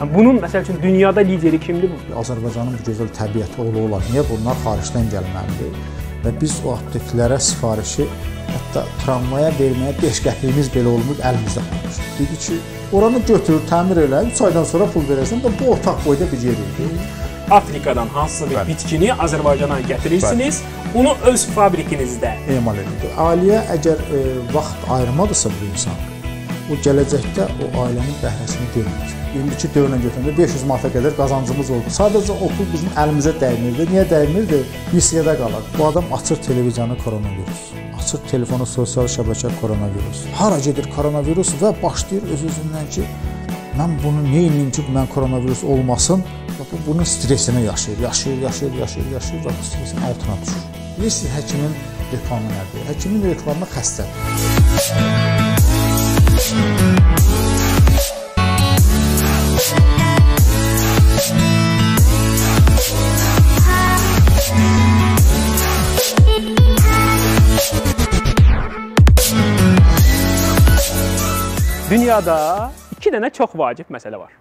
Bunun məsəl üçün dünyada lideri kimdir bu? Azərbaycanın bu gözəl təbiəti ola ola niyə bunlar xaricdən gəlməlidir? Və biz o apteklərə sifarişi hətta tramvaya verməyə 5 qəpiyimiz belə olmur əlimizdə qalmış. Dedi ki, oranı götür, təmir elə, 3 aydan sonra pul verərsən və bu otaq boyda bir yer idi. Afrikadan hansısa bir bitkini Azərbaycana gətirirsiniz, bunu öz fabrikinizdə emal edir. Ailəyə əgər e, vaxt ayırmadırsa bu insan, o gələcəkdə o ailənin bəhrəsini görmür. İndiki dövrlə götürəndə 500 manata qədər qazancımız oldu. Sadəcə o pul bizim əlimizə dəymirdi. Niyə dəymirdi? Misiyada qalır. Bu adam açır televiziyanı koronavirus. Açır telefonu sosial şəbəkə koronavirus. Hara gedir koronavirus və başlayır öz-özündən ki, mən bunu edim ki, mən koronavirus olmasın? Bu bunun stresinə yaşayır, yaşayır, yaşayır, yaşayır, yaşayır və bu stresin altına düşür. Bilirsiniz həkimin reklamı nədir? Həkimin reklamı xəstədir. Dünyada iki dənə çox vacib məsələ var.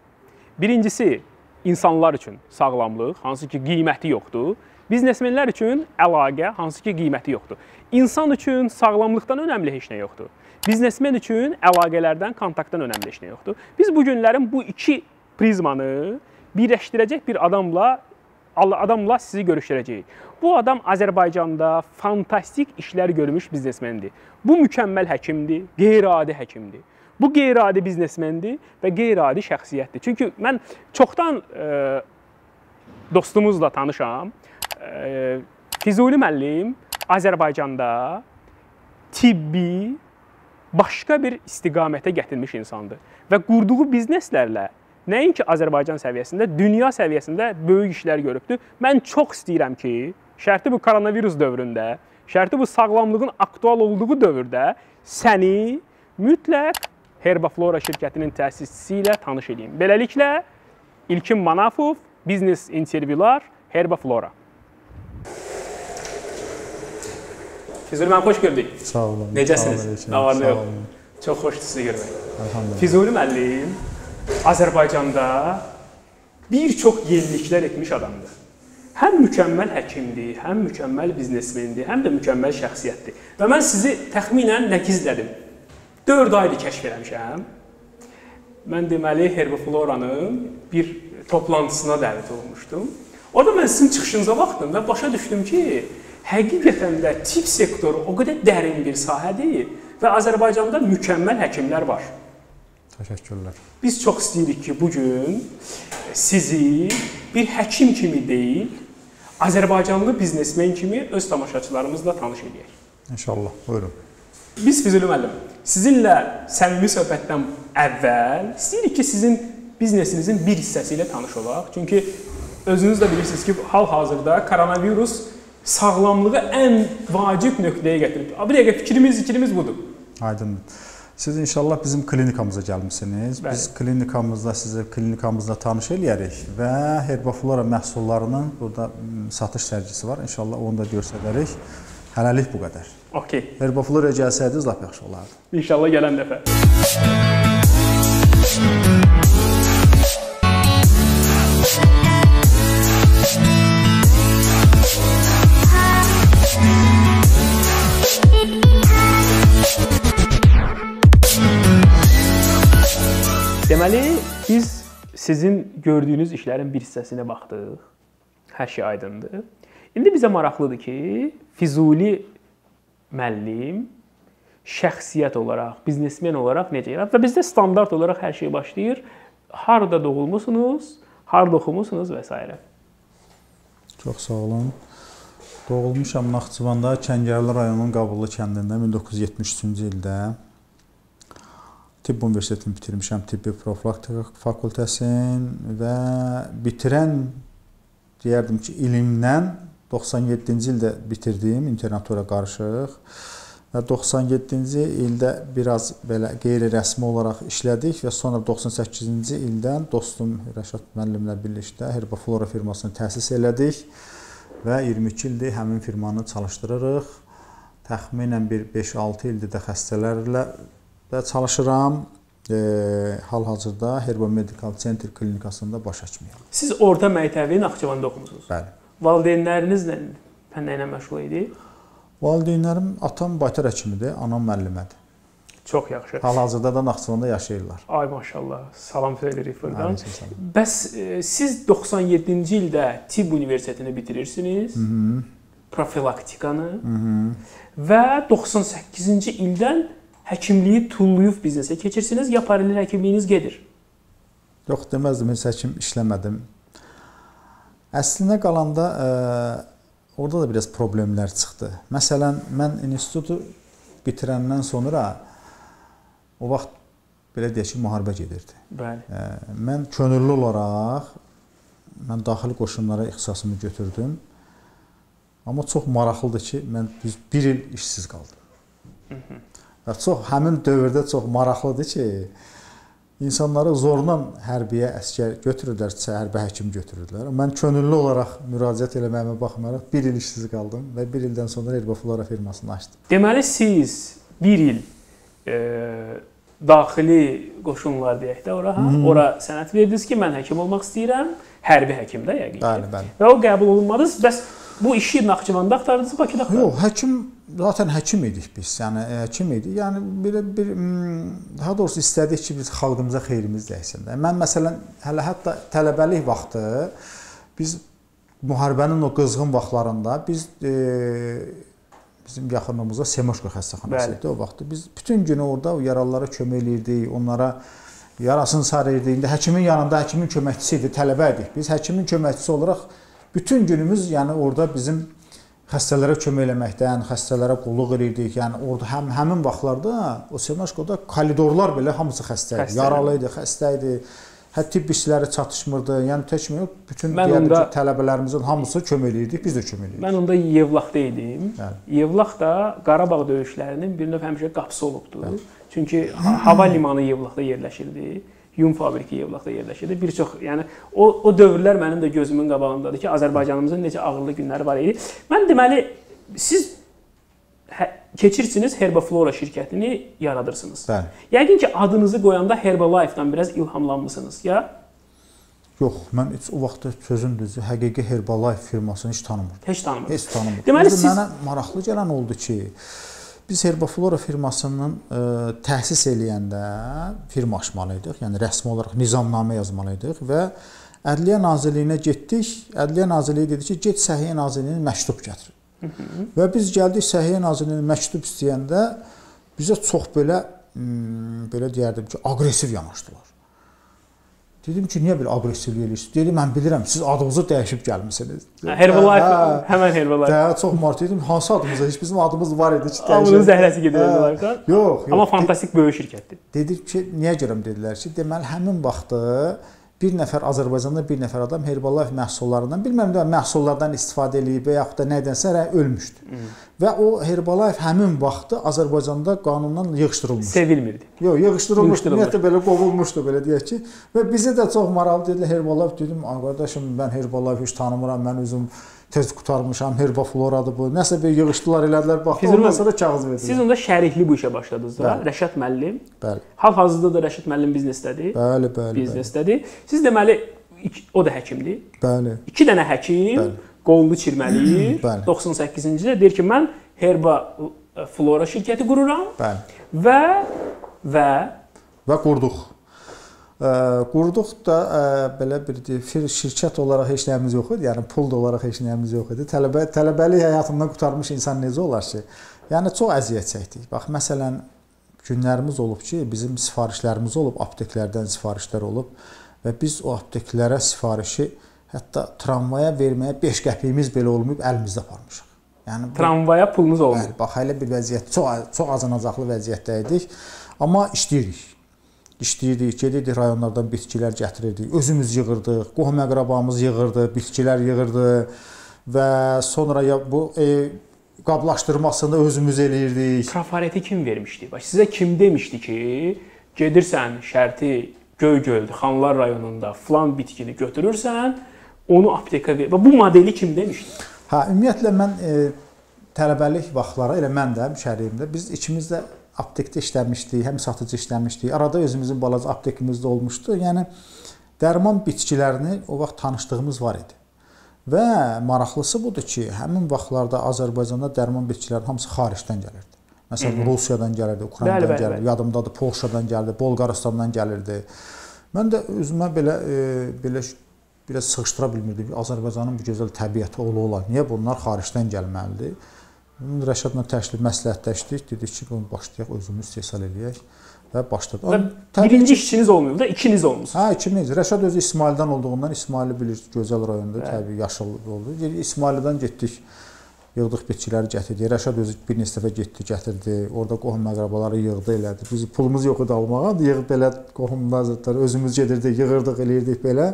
Birincisi insanlar üçün sağlamlıq, hansı ki qiyməti yoxdur. Biznesmenlər üçün əlaqə, hansı ki qiyməti yoxdur. İnsan üçün sağlamlıqdan önəmli heç nə yoxdur. Biznesmen üçün əlaqələrdən, kontaktdan önəmli heç nə yoxdur. Biz bu günlərin bu iki prizmanı birləşdirəcək bir adamla adamla sizi görüşdürəcəyik. Bu adam Azərbaycanda fantastik işlər görmüş biznesmendir. Bu mükəmməl həkimdir, qeyri-adi həkimdir. Bu qeyri-adi biznesmendir və qeyri-adi şəxsiyyətdir. Çünki mən çoxdan e, dostumuzla tanışam. E, Füzuli müəllim Azərbaycanda tibbi başqa bir istiqamətə gətirmiş insandır və qurduğu bizneslərlə nəinki Azərbaycan səviyyəsində, dünya səviyyəsində böyük işlər görübdür. Mən çox istəyirəm ki, şərti bu koronavirus dövründə, şərti bu sağlamlığın aktual olduğu dövrdə səni mütləq Herbaflora şirkətinin təsisçisi ilə tanış edeyim. Beləliklə İlkin Manafov, biznes intervyular Herbaflora. Füzuli müəllim xoş gördük. Sağ olun. Necəsiniz? Nə var, nə yox? Çox xoşdur sizi görmək. Füzuli müəllim Azərbaycanda bir çox yeniliklər etmiş adamdır. Həm mükəmməl həkimdir, həm mükəmməl biznesmendir, həm də mükəmməl şəxsiyyətdir. Və mən sizi təxminən nə gizlədim? 4 aydır kəşf eləmişəm. Mən deməli Herbifloranın bir toplantısına dəvət olmuşdum. Orada mən sizin çıxışınıza baxdım və başa düşdüm ki, həqiqətən də tip sektoru o qədər dərin bir sahədir və Azərbaycanda mükəmməl həkimlər var. Təşəkkürlər. Biz çox istəyirik ki, bu gün sizi bir həkim kimi deyil, Azərbaycanlı biznesmen kimi öz tamaşaçılarımızla tanış edək. İnşallah. Buyurun. Biz Füzuli müəllim, sizinlə səmimi söhbətdən əvvəl istəyirik ki, sizin biznesinizin bir hissəsi ilə tanış olaq. Çünki özünüz də bilirsiniz ki, hal-hazırda koronavirus sağlamlığı ən vacib nöqtəyə gətirib. Bir dəqiqə fikrimiz, fikrimiz budur. Aydındır. Siz inşallah bizim klinikamıza gəlmisiniz. Bəli. Biz klinikamızda sizə klinikamızda tanış eləyərik və Herbaflora məhsullarının burada satış sərgisi var. İnşallah onu da göstərərik. Hələlik bu qədər. Okay. Herbaflora gəlsəydiniz lap yaxşı olardı. İnşallah gələn dəfə. Deməli, biz sizin gördüyünüz işlərin bir hissəsinə baxdıq. Hər şey aydındır. İndi bizə maraqlıdır ki, Füzuli müəllim şəxsiyyət olaraq, biznesmen olaraq necə yarat və bizdə standart olaraq hər şey başlayır. Harda doğulmusunuz, harda oxumusunuz və s. Çox sağ olun. Doğulmuşam Naxçıvanda, Kəngərli rayonunun Qabullu kəndində 1973-cü ildə. Tibb universitetini bitirmişəm, tibbi profilaktika fakültəsini və bitirən deyərdim ki, ilimdən 97-ci ildə bitirdim internatura qarışıq və 97-ci ildə biraz belə qeyri-rəsmi olaraq işlədik və sonra 98-ci ildən dostum Rəşad müəllimlə birlikdə Herbaflora firmasını təsis elədik və 22 ildir həmin firmanı çalışdırırıq. Təxminən bir 5-6 ildir də xəstələrlə də çalışıram e, hal-hazırda Herba Medical Center klinikasında baş həkimiyəm. Siz orta məktəbi Naxçıvanda oxumusunuz. Bəli. Valideynləriniz nə fənlə ilə məşğul idi? Valideynlərim atam baytar həkimidir, anam müəllimədir. Çox yaxşı. Hal-hazırda da Naxçıvanda yaşayırlar. Ay maşallah. Salam söyləyirik. Aleykümselam. Bəs e, siz 97-ci ildə tibb universitetini bitirirsiniz. Hı -hı. Profilaktikanı Hı -hı. və 98-ci ildən həkimliyi tullayıb biznesə keçirsiniz, ya paralel həkimliyiniz gedir. Yox, deməzdim, heç həkim işləmədim. Əslində qalanda ə, orada da biraz problemlər çıxdı. Məsələn, mən institutu bitirəndən sonra o vaxt belə deyək ki, müharibə gedirdi. Bəli. Ə, mən könüllü olaraq mən daxili qoşunlara ixtisasımı götürdüm. Amma çox maraqlıdır ki, mən düz 1 il işsiz qaldım. Hı -hı. Və çox həmin dövrdə çox maraqlıdır ki, insanları zorla hərbiyə əskər götürürlər, hərbi həkim götürürlər. Mən könüllü olaraq müraciət eləməyimə baxmayaraq 1 il işsiz qaldım və 1 ildən sonra Herbaflora firmasını açdım. Deməli siz 1 il e, daxili qoşunlar deyək də ora, Mhm. ora sənəd verdiniz ki, mən həkim olmaq istəyirəm. Hərbi həkim də yəqin ki. Bəli, bəli. Və o qəbul olunmadınız. Bəs bu işi Naxçıvanda axtardınız, Bakıda axtardınız? Yox, həkim zaten həkim idik biz. Yəni e, həkim idi. Yəni belə bir daha doğrusu istədik ki, biz xalqımıza xeyrimiz dəysin də. Mən məsələn hələ hətta tələbəlik vaxtı biz müharibənin o qızğın vaxtlarında biz e, bizim yaxınlığımızda Semoşko xəstəxanası idi o vaxtı. Biz bütün günü orada o yaralılara kömək eləyirdik, onlara yarasını sarıyırdı. İndi həkimin yanında həkimin köməkçisi idi, tələbə idik. Biz həkimin köməkçisi olaraq bütün günümüz yəni orada bizim xəstələrə kömək eləməkdən, xəstələrə qulluq edirdik. Yəni orada həm həmin vaxtlarda o Semaşkoda koridorlar belə hamısı xəstə idi. Yaralı idi, xəstə idi. Hətta tibb işçiləri çatışmırdı. Yəni tək yox, bütün Mən onda- tələbələrimizin hamısı kömək eləyirdik, biz də kömək eləyirdik. Mən onda Yevlaxda idim. Bəli. Yevlax da Qarabağ döyüşlərinin bir növ həmişə qapısı olubdu. Çünki ha- hava limanı Yevlaxda yerləşirdi. Yun fabriki Yevlaxda yerləşirdi. Bir çox, yəni o o dövrlər mənim də gözümün qabağındadır ki, Azərbaycanımızın necə ağırlı günləri var idi. Mən deməli siz hə, keçirsiniz Herbaflora şirkətini yaradırsınız. Bəli. Yəqin ki, adınızı qoyanda Herbalife-dan biraz ilhamlanmısınız, ya Yox, mən heç o vaxt sözün düzü həqiqi Herbalife firmasını heç tanımırdım. heç tanımırsınız. Heç tanımırdım. Deməli, Özü siz- mənə maraqlı gələn oldu ki, biz Herbaflora firmasının ə, təsis eləyəndə firma açmalıydıq. Yəni rəsmi olaraq nizamnamə yazmalıydıq və Ədliyyə Nazirliyinə getdik. Ədliyyə Nazirliyi dedi ki, get Səhiyyə Nazirliyinə məktub gətir. Və biz gəldik Səhiyyə Nazirliyinə məktub istəyəndə bizə çox belə m, belə deyərdim ki, aqressiv yanaşdılar. Dedim ki, niyə belə aqressivlik eləyirsiniz? Dedi, mən bilirəm, siz adınızı dəyişib gəlmisiniz. Herbalife, Hə, həmən Herbalife. Daha çox maraqlı dedim, hansı adımıza? Heç bizim adımız var idi ki, Hamının zəhləsi gedir Hə. Herbalife-dan. Yox, yox. Amma fantastik böyük şirkətdir. Dedik ki, niyə görəm dedilər ki, deməli həmin vaxtı bir nəfər Azərbaycanda bir nəfər adam Herbalife məhsullarından, bilmirəm də məhsullardan istifadə eləyib və yaxud da nədənsə rə ölmüşdü. Hı. Və o Herbalife həmin vaxtı Azərbaycanda qanundan yığışdırılmışdı. Sevilmirdi. Yox, yığışdırılmışdı. Yığışdırılmış. Ümumiyyətlə belə qovulmuşdu belə deyək ki. Və bizə də çox maraqlı dedi Herbalife dedim, "Ay qardaşım, mən Herbalife heç tanımıram. Mən özüm tez qutarmışam. Herbafloradır bu. Nəsə bir yığışdılar, elədilər, baxdı. Ondan sonra kağız verdilər. Siz onda şərikli bu işə başladınız da. Bəli. Rəşad müəllim. Bəli. Hal-hazırda da Rəşad müəllim biznesdədir. Bəli, bəli. Biznesdədir. Siz deməli o da həkimdir. Bəli. 2 dənə həkim Bəli. qolunu çirməliyir. Bəli. 98-ci ildə deyir ki, mən Herba e, Flora şirkəti qururam Bəli. və və Və qurduq. Qurduq da ə, belə bir deyək, fir- şirkət olaraq heç nəyimiz yox idi. Yəni pul da olaraq heç nəyimiz yox idi. Tələbə tələbəlik həyatından qurtarmış insan necə olar ki? Yəni çox əziyyət çəkdik. Bax məsələn günlərimiz olub ki, bizim sifarişlərimiz olub, apteklərdən sifarişlər olub və biz o apteklərə sifarişi hətta tramvaya verməyə 5 qəpiyimiz belə olmayıb əlimizdə aparmışıq. Yəni bu- tramvaya pulunuz olmur. Bəli, bax elə bir vəziyyət, çox çox acınacaqlı vəziyyətdə idik. Amma işləyirik. İşləyirdik, gedirdik rayonlardan bitkilər gətirirdik. Özümüz yığırdıq, qohum-əqrabamız yığırdı, bitkilər yığırdı və sonra ya bu e, qablaşdırmasını özümüz eləyirdik. Trafareti kim vermişdi? Bax sizə kim demişdi ki, gedirsən şərti Göygöl, Xanlar rayonunda falan bitkini götürürsən, onu apteka ver. Və bu modeli kim demişdi? Hə, ümumiyyətlə mən e, tələbəlik vaxtları elə mən də şəhərimdə biz ikimiz də aptekdə işləmişdik, həm satıcı işləmişdik. Arada özümüzün balaca aptekimiz də olmuşdu. Yəni dərman bitkilərini o vaxt tanışdığımız var idi. Və maraqlısı budur ki, həmin vaxtlarda Azərbaycanda dərman bitkilərinin hamısı xaricdən gəlirdi. Məsələn, Hı -hı. Rusiyadan gəlirdi, Ukraynadan bəli, gəlirdi, bəli. yadımdadır, Polşadan gəlirdi, Bolqarıstandan gəlirdi. Mən də özümə belə e, belə biraz sıxışdıra bilmirdim ki, Azərbaycanın bu gözəl təbiəti ola ola niyə bunlar xaricdən gəlməlidir? Rəşadla təşkil məsləhətləşdik, dedik ki, bunu başlayaq özümüz istehsal eləyək və başladı. Və birinci işçiniz olmuyor da, ikiniz olmusunuz. Hə, ikimiz. Rəşad özü İsmaildən olduğundan İsmaili bilir, gözəl rayonda, təbii yaşıl oldu. İsmaildən getdik yığdıq bitkiləri gətirdik. Rəşad özü bir neçə dəfə getdi, gətirdi. Orda qohum əqrabaları yığdı, elədi. Biz pulumuz yox idi almağa, yığıb belə qohumlar zətlər özümüz gedirdik, yığırdıq, eləyirdik belə.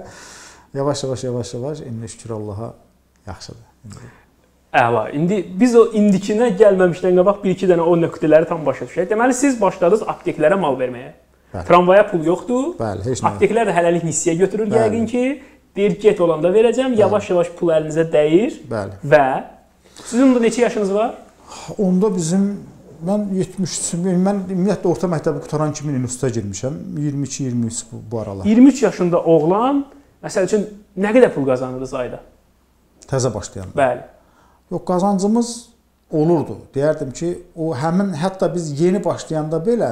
Yavaş-yavaş, yavaş-yavaş indi şükür Allaha yaxşıdır. İndi. Əla. İndi biz o indikinə gəlməmişdən qabaq 1-2 dənə o nöqtələri tam başa düşək. Deməli siz başladınız apteklərə mal verməyə. Bəli. Tramvaya pul yoxdur. Bəli, heç nə. Apteklər də hələlik nissiyə götürür Bəli. yəqin ki, deyir get olanda verəcəm, yavaş-yavaş pul əlinizə dəyir. Bəli. Və sizin onda neçə yaşınız var? Onda bizim mən 73 mən ümumiyyətlə orta məktəbi qutaran kimi instituta girmişəm. 22-23 bu, bu aralar. 23 yaşında oğlan məsəl üçün nə qədər pul qazanırdınız ayda? Təzə başlayanda. Bəli. Yox, qazancımız olurdu. Deyərdim ki, o həmin hətta biz yeni başlayanda belə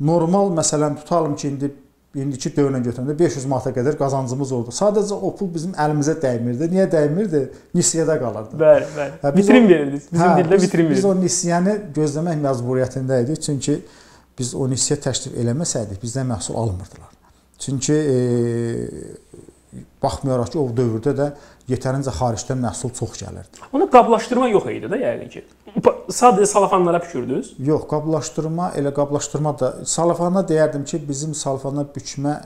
normal məsələn tutalım ki, indi indiki dövrlə götürəndə 500 manata qədər qazancımız oldu. Sadəcə o pul bizim əlimizə dəymirdi. Niyə dəymirdi? Nisiyədə qalırdı. Bəli, bəli. Hə, vitrin verirdiniz. Bizim hə, dildə vitrin verirdiniz. Biz o nisiyəni gözləmək məcburiyyətində idik. Çünki biz o nisiyə təklif eləməsəydik bizdən məhsul almırdılar. Çünki e, baxmayaraq ki, o dövrdə də yetərincə xaricdən məhsul çox gəlirdi. Ona qablaşdırma yox idi də yəqin ki. Sadəcə salafanlara bükürdünüz? Yox, qablaşdırma, elə qablaşdırma da salafana deyərdim ki, bizim salafana bükmə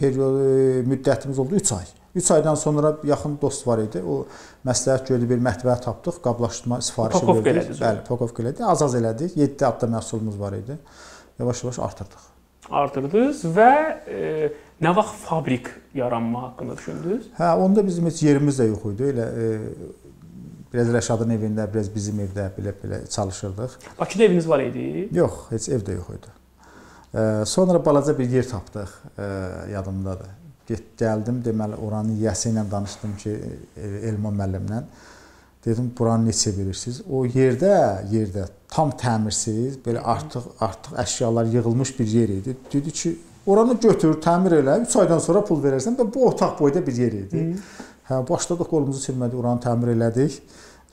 periodu e, müddətimiz oldu 3 ay. 3 aydan sonra yaxın dost var idi. O məsləhət gördü, bir mətbəə tapdıq, qablaşdırma sifarişi verdik. Elədiniz. Bəli, pokovka elədik. Az-az elədik. 7 adda məhsulumuz var idi. Yavaş-yavaş artırdıq. Artırdınız və e, Nə vaxt fabrik yaranma haqqında düşündünüz? Hə, onda bizim heç yerimiz də yox idi. Elə e, biraz Rəşadın evində, biraz bizim evdə belə-belə çalışırdıq. Bakıda eviniz var idi? Yox, heç ev də yox idi. E, sonra balaca bir yer tapdıq, e, yadımdadır. Get gəldim, deməli oranın yiyəsi ilə danışdım ki, e, Elman müəllimlə. Dedim, buranı neçə verirsiniz? O yerdə, yerdə tam təmirsiz, belə artıq artıq əşyalar yığılmış bir yer idi. Dedi ki, Oranı götür, təmir elə, 3 aydan sonra pul verərsən və bu otaq boyda bir yer idi. Hı. Hə, başladıq qolumuzu silmədik, oranı təmir elədik.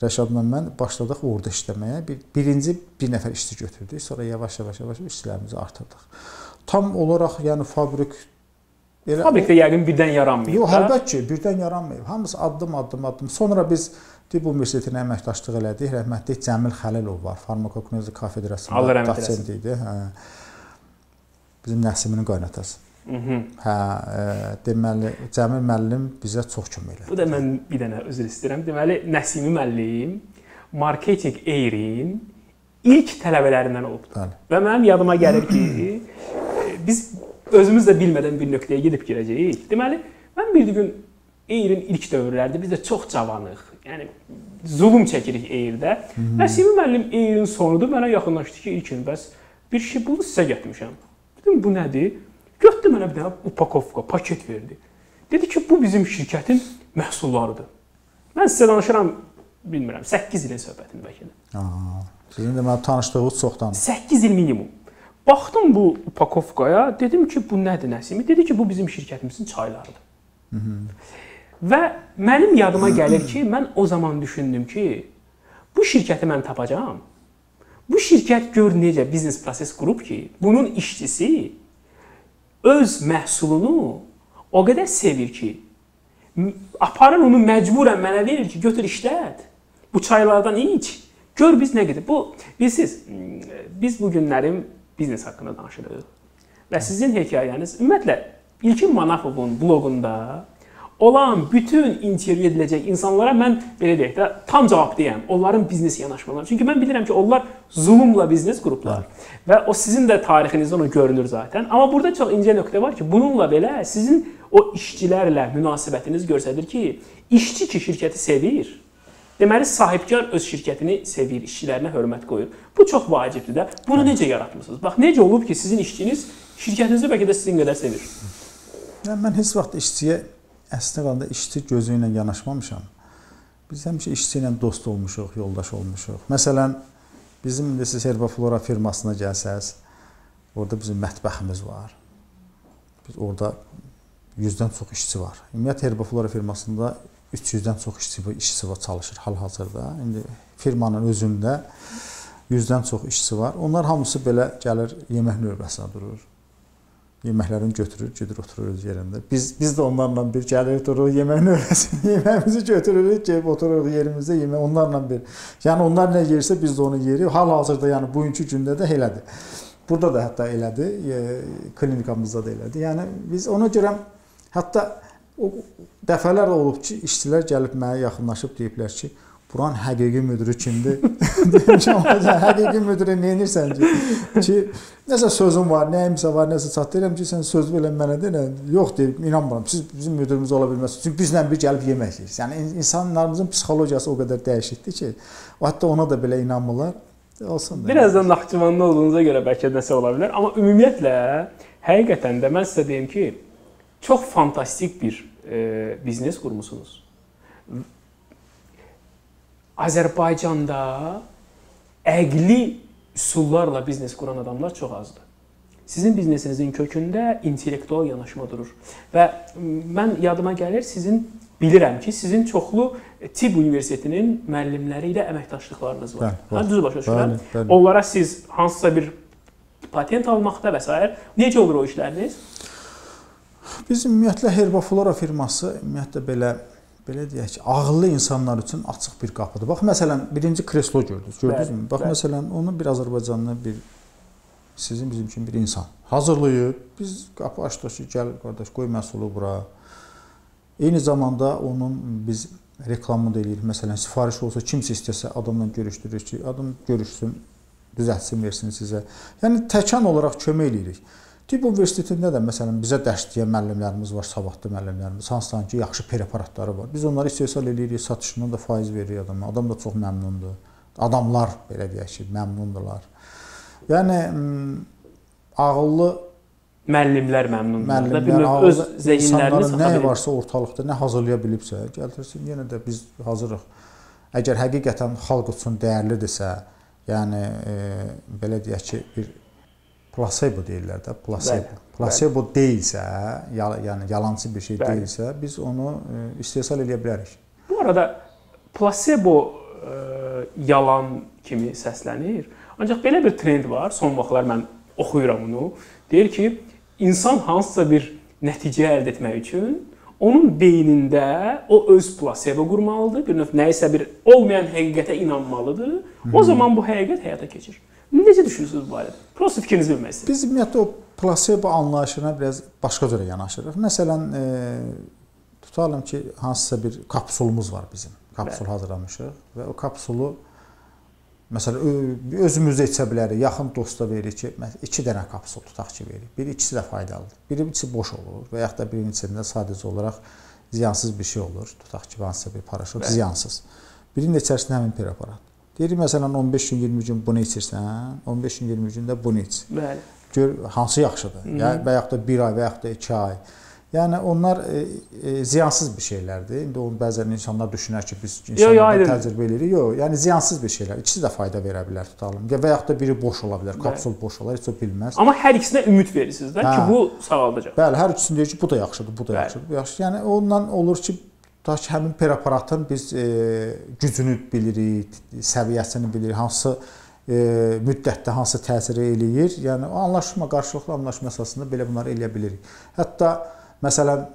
Rəşadla mən başladıq orada işləməyə. Bir, birinci bir nəfər işçi götürdük, sonra yavaş-yavaş yavaş işçilərimizi artırdıq. Tam olaraq, yəni fabrik elə Fabrikdə yəqin birdən yaranmayıb. Yox, əlbəttə ki, birdən yaranmayıb. Hamısı addım addım addım. Sonra biz Tibb Universitetinə əməkdaşlıq elədik. Rəhmətli Cəmil Xəlilov var, Farmakokinetika kafedrasında dosent idi. Hə bizim Nəsiminin qaynatası. Mhm. Hə, e, deməli Cəmil müəllim bizə çox kömək elədi. Bu da mən bir dənə üzr istəyirəm. Deməli Nəsimi müəllim marketinq Eyrin ilk tələbələrindən olubdu. Bəli. Və mənim yadıma gəlir ki, biz özümüz də bilmədən bir nöqtəyə gedib girəcəyik. Deməli, mən bir gün Eyrin ilk dövrlərdə biz də çox cavanıq. Yəni zulm çəkirik Eyrdə. Nəsimi müəllim Eyrin sonudu mənə yaxınlaşdı ki, ilkin bəs bir şey bunu sizə gətirmişəm. Dedim bu nədir? Götürdü mənə bir dənə upakovka, paket verdi. Dedi ki, bu bizim şirkətin məhsullarıdır. Mən sizə danışıram, bilmirəm, 8 ilin söhbətini bəlkə də. Sizin deməli tanışdığınız çoxdan. 8 il minimum. Baxdım bu upakovkaya, dedim ki, bu nədir Nəsimi? Dedi ki, bu bizim şirkətimizin çaylarıdır. Hı -hı. Və mənim yadıma gəlir ki, mən o zaman düşündüm ki, bu şirkəti mən tapacağam. Bu şirkət gör necə biznes proses qurub ki, bunun işçisi öz məhsulunu o qədər sevir ki, aparır onu məcburən mənə verir ki, götür işlət. Bu çaylardan iç. Gör biz nə qədər. Bu bilirsiz, biz bu günlərin biznes haqqında danışırıq. Və sizin hekayəniz ümumiyyətlə İlkin Manafovun bloqunda olan bütün intervyu ediləcək insanlara mən belə deyək də tam cavab deyəm. Onların biznes yanaşmaları. Çünki mən bilirəm ki, onlar zulmla biznes qruplar və o sizin də tarixinizdə onu görünür zaten. Amma burada çox incə nöqtə var ki, bununla belə sizin o işçilərlə münasibətiniz göstərir ki, işçi ki şirkəti sevir, Deməli sahibkar öz şirkətini sevir, işçilərinə hörmət qoyur. Bu çox vacibdir də. Bunu necə yaratmısınız? Bax necə olub ki, sizin işçiniz şirkətinizi bəlkə də sizin qədər sevir? Mən heç vaxt işçiyə əslində qalanda işçi gözü ilə yanaşmamışam. Biz həmişə işçi ilə dost olmuşuq, yoldaş olmuşuq. Məsələn, bizim indi siz Herbaflora firmasına gəlsəz, orada bizim mətbəximiz var. Biz orada 100-dən çox işçi var. Ümumiyyətlə Herbaflora firmasında 300-dən çox işçi işçi var çalışır hal-hazırda. İndi firmanın özündə 100-dən çox işçi var. Onlar hamısı belə gəlir yemək növbəsinə durur. Yeməklərini götürür, gedir oturur öz yerində. Biz biz də onlarla bir gəlirik, dururuq yemək növbəsində, yeməyimizi götürürük, gəlib otururuq yerimizdə yemək onlarla bir. Yəni onlar nə yersə biz də onu yeyirik. Hal-hazırda yəni bugünkü gündə də elədir. Burada da hətta elədir, e, klinikamızda da elədir. Yəni biz ona görə hətta o dəfələr olub ki, işçilər gəlib mənə yaxınlaşıb deyiblər ki, buranın həqiqi müdiri kimdir? Demişəm, həqiqi müdiri nə edirsən ki? Ki nəsə sözüm var, nəyimsə var, nəsə çatdırıram ki, sən söz verən mənə deyən, yox deyib, inanmıram. Siz bizim müdirimiz ola bilməzsiniz. Çünki bizlə bir gəlib yemək yeyirsiniz. Yəni insanlarımızın psixologiyası o qədər dəyişikdir ki, hətta ona da belə inanmırlar. Olsun da. Birazdan Naxçıvanda olduğunuza görə bəlkə nəsə ola bilər, amma ümumiyyətlə həqiqətən də mən sizə deyim ki, çox fantastik bir e, biznes qurmusunuz. Azərbaycanda əqli üsullarla biznes quran adamlar çox azdır. Sizin biznesinizin kökündə intellektual yanaşma durur. Və mən yadıma gəlir sizin bilirəm ki, sizin çoxlu Tibb Universitetinin müəllimləri ilə əməkdaşlıqlarınız var. Hə, düz başa düşürəm. Bəli, bəli. Onlara siz hansısa bir patent almaqda və s. necə olur o işləriniz? Biz ümumiyyətlə Herbaflora firması ümumiyyətlə belə belə deyək ki, ağıllı insanlar üçün açıq bir qapıdır. Bax məsələn, birinci kreslo gördünüz. Gördünüzmü? Bax bəli. məsələn, onu bir Azərbaycanlı bir sizin bizim kimi bir insan hazırlayıb. Biz qapı açdıq ki, gəl qardaş, qoy məhsulu bura. Eyni zamanda onun biz reklamını da eləyirik. Məsələn, sifariş olsa kimsə istəsə adamla görüşdürürük ki, adam görüşsün, düzəltsin, versin sizə. Yəni təkan olaraq kömək eləyirik. Tibb universitetində də məsələn bizə dərs deyən müəllimlərimiz var, savadlı müəllimlərimiz, hansılar ki, yaxşı preparatları var. Biz onları istehsal eləyirik, satışından da faiz veririk adama. Adam da çox məmnundur. Adamlar belə deyək ki, məmnundurlar. Yəni ağıllı müəllimlər müəllimlər, da bir öz zehinlərini sata nə bilir. varsa ortalıqda nə hazırlaya bilibsə, gəldirsin. Yenə də biz hazırıq. Əgər həqiqətən xalq üçün dəyərlidirsə, yəni e, belə deyək ki, bir plasebo deyirlər də, plasebo. Bəli, Plasebo deyilsə, yal, yəni yalançı bir şey Bəli. deyilsə, biz onu e, istehsal edə bilərik. Bu arada plasebo ə, yalan kimi səslənir. Ancaq belə bir trend var. Son vaxtlar mən oxuyuram onu. Deyir ki, insan hansısa bir nəticə əldə etmək üçün onun beynində o öz plasebo qurmalıdır. Bir növ nəyisə bir olmayan həqiqətə inanmalıdır. O zaman bu həqiqət həyata keçir. Necə düşünürsünüz bu barədə? Prosta fikrinizi bilmək istəyirəm. Biz ümumiyyətlə o plasebo anlayışına biraz başqa cürə yanaşırıq. Məsələn, e, tutalım ki, hansısa bir kapsulumuz var bizim. Kapsul hazırlamışıq və o kapsulu məsələn özümüzdə içə bilərik, yaxın dosta veririk ki, məsələn 2 dənə kapsul tutaq ki, veririk. Biri ikisi də faydalıdır. Biri içi boş olur və yaxud da birinin içində sadəcə olaraq ziyansız bir şey olur. Tutaq ki, hansısa bir paraşüt Bəli. ziyansız. Birinin içərisində həmin preparat. Deyirik məsələn 15 gün 20 gün bunu içirsən, 15 gün 20 gün də bunu iç. Bəli. Gör hansı yaxşıdır. Ya və yaxud da 1 ay və yaxud da 2 ay. Yəni onlar e, e, ziyansız bir şeylərdir. İndi onu bəzən insanlar düşünər ki, biz aydın. təcrübə eləyirik. Yox, yəni ziyansız bir şeylər. İkisi də fayda verə bilər tutalım. Və yaxud da biri boş ola bilər. Kapsul boş olar, heç o bilməz. Amma hər ikisinə ümid verirsiniz də ki, Hə. bu sağaldacaq. Bəli, hər ikisini deyir ki, bu da yaxşıdır, bu da Bəli. yaxşıdır, bu yaxşı. Yəni ondan olur ki, tutaq ki, həmin preparatın biz e, gücünü bilirik, səviyyəsini bilirik, hansı e, müddətdə hansı təsir eləyir. Yəni o anlaşma, qarşılıqlı anlaşma əsasında belə bunları eləyə bilirik. Hətta məsələn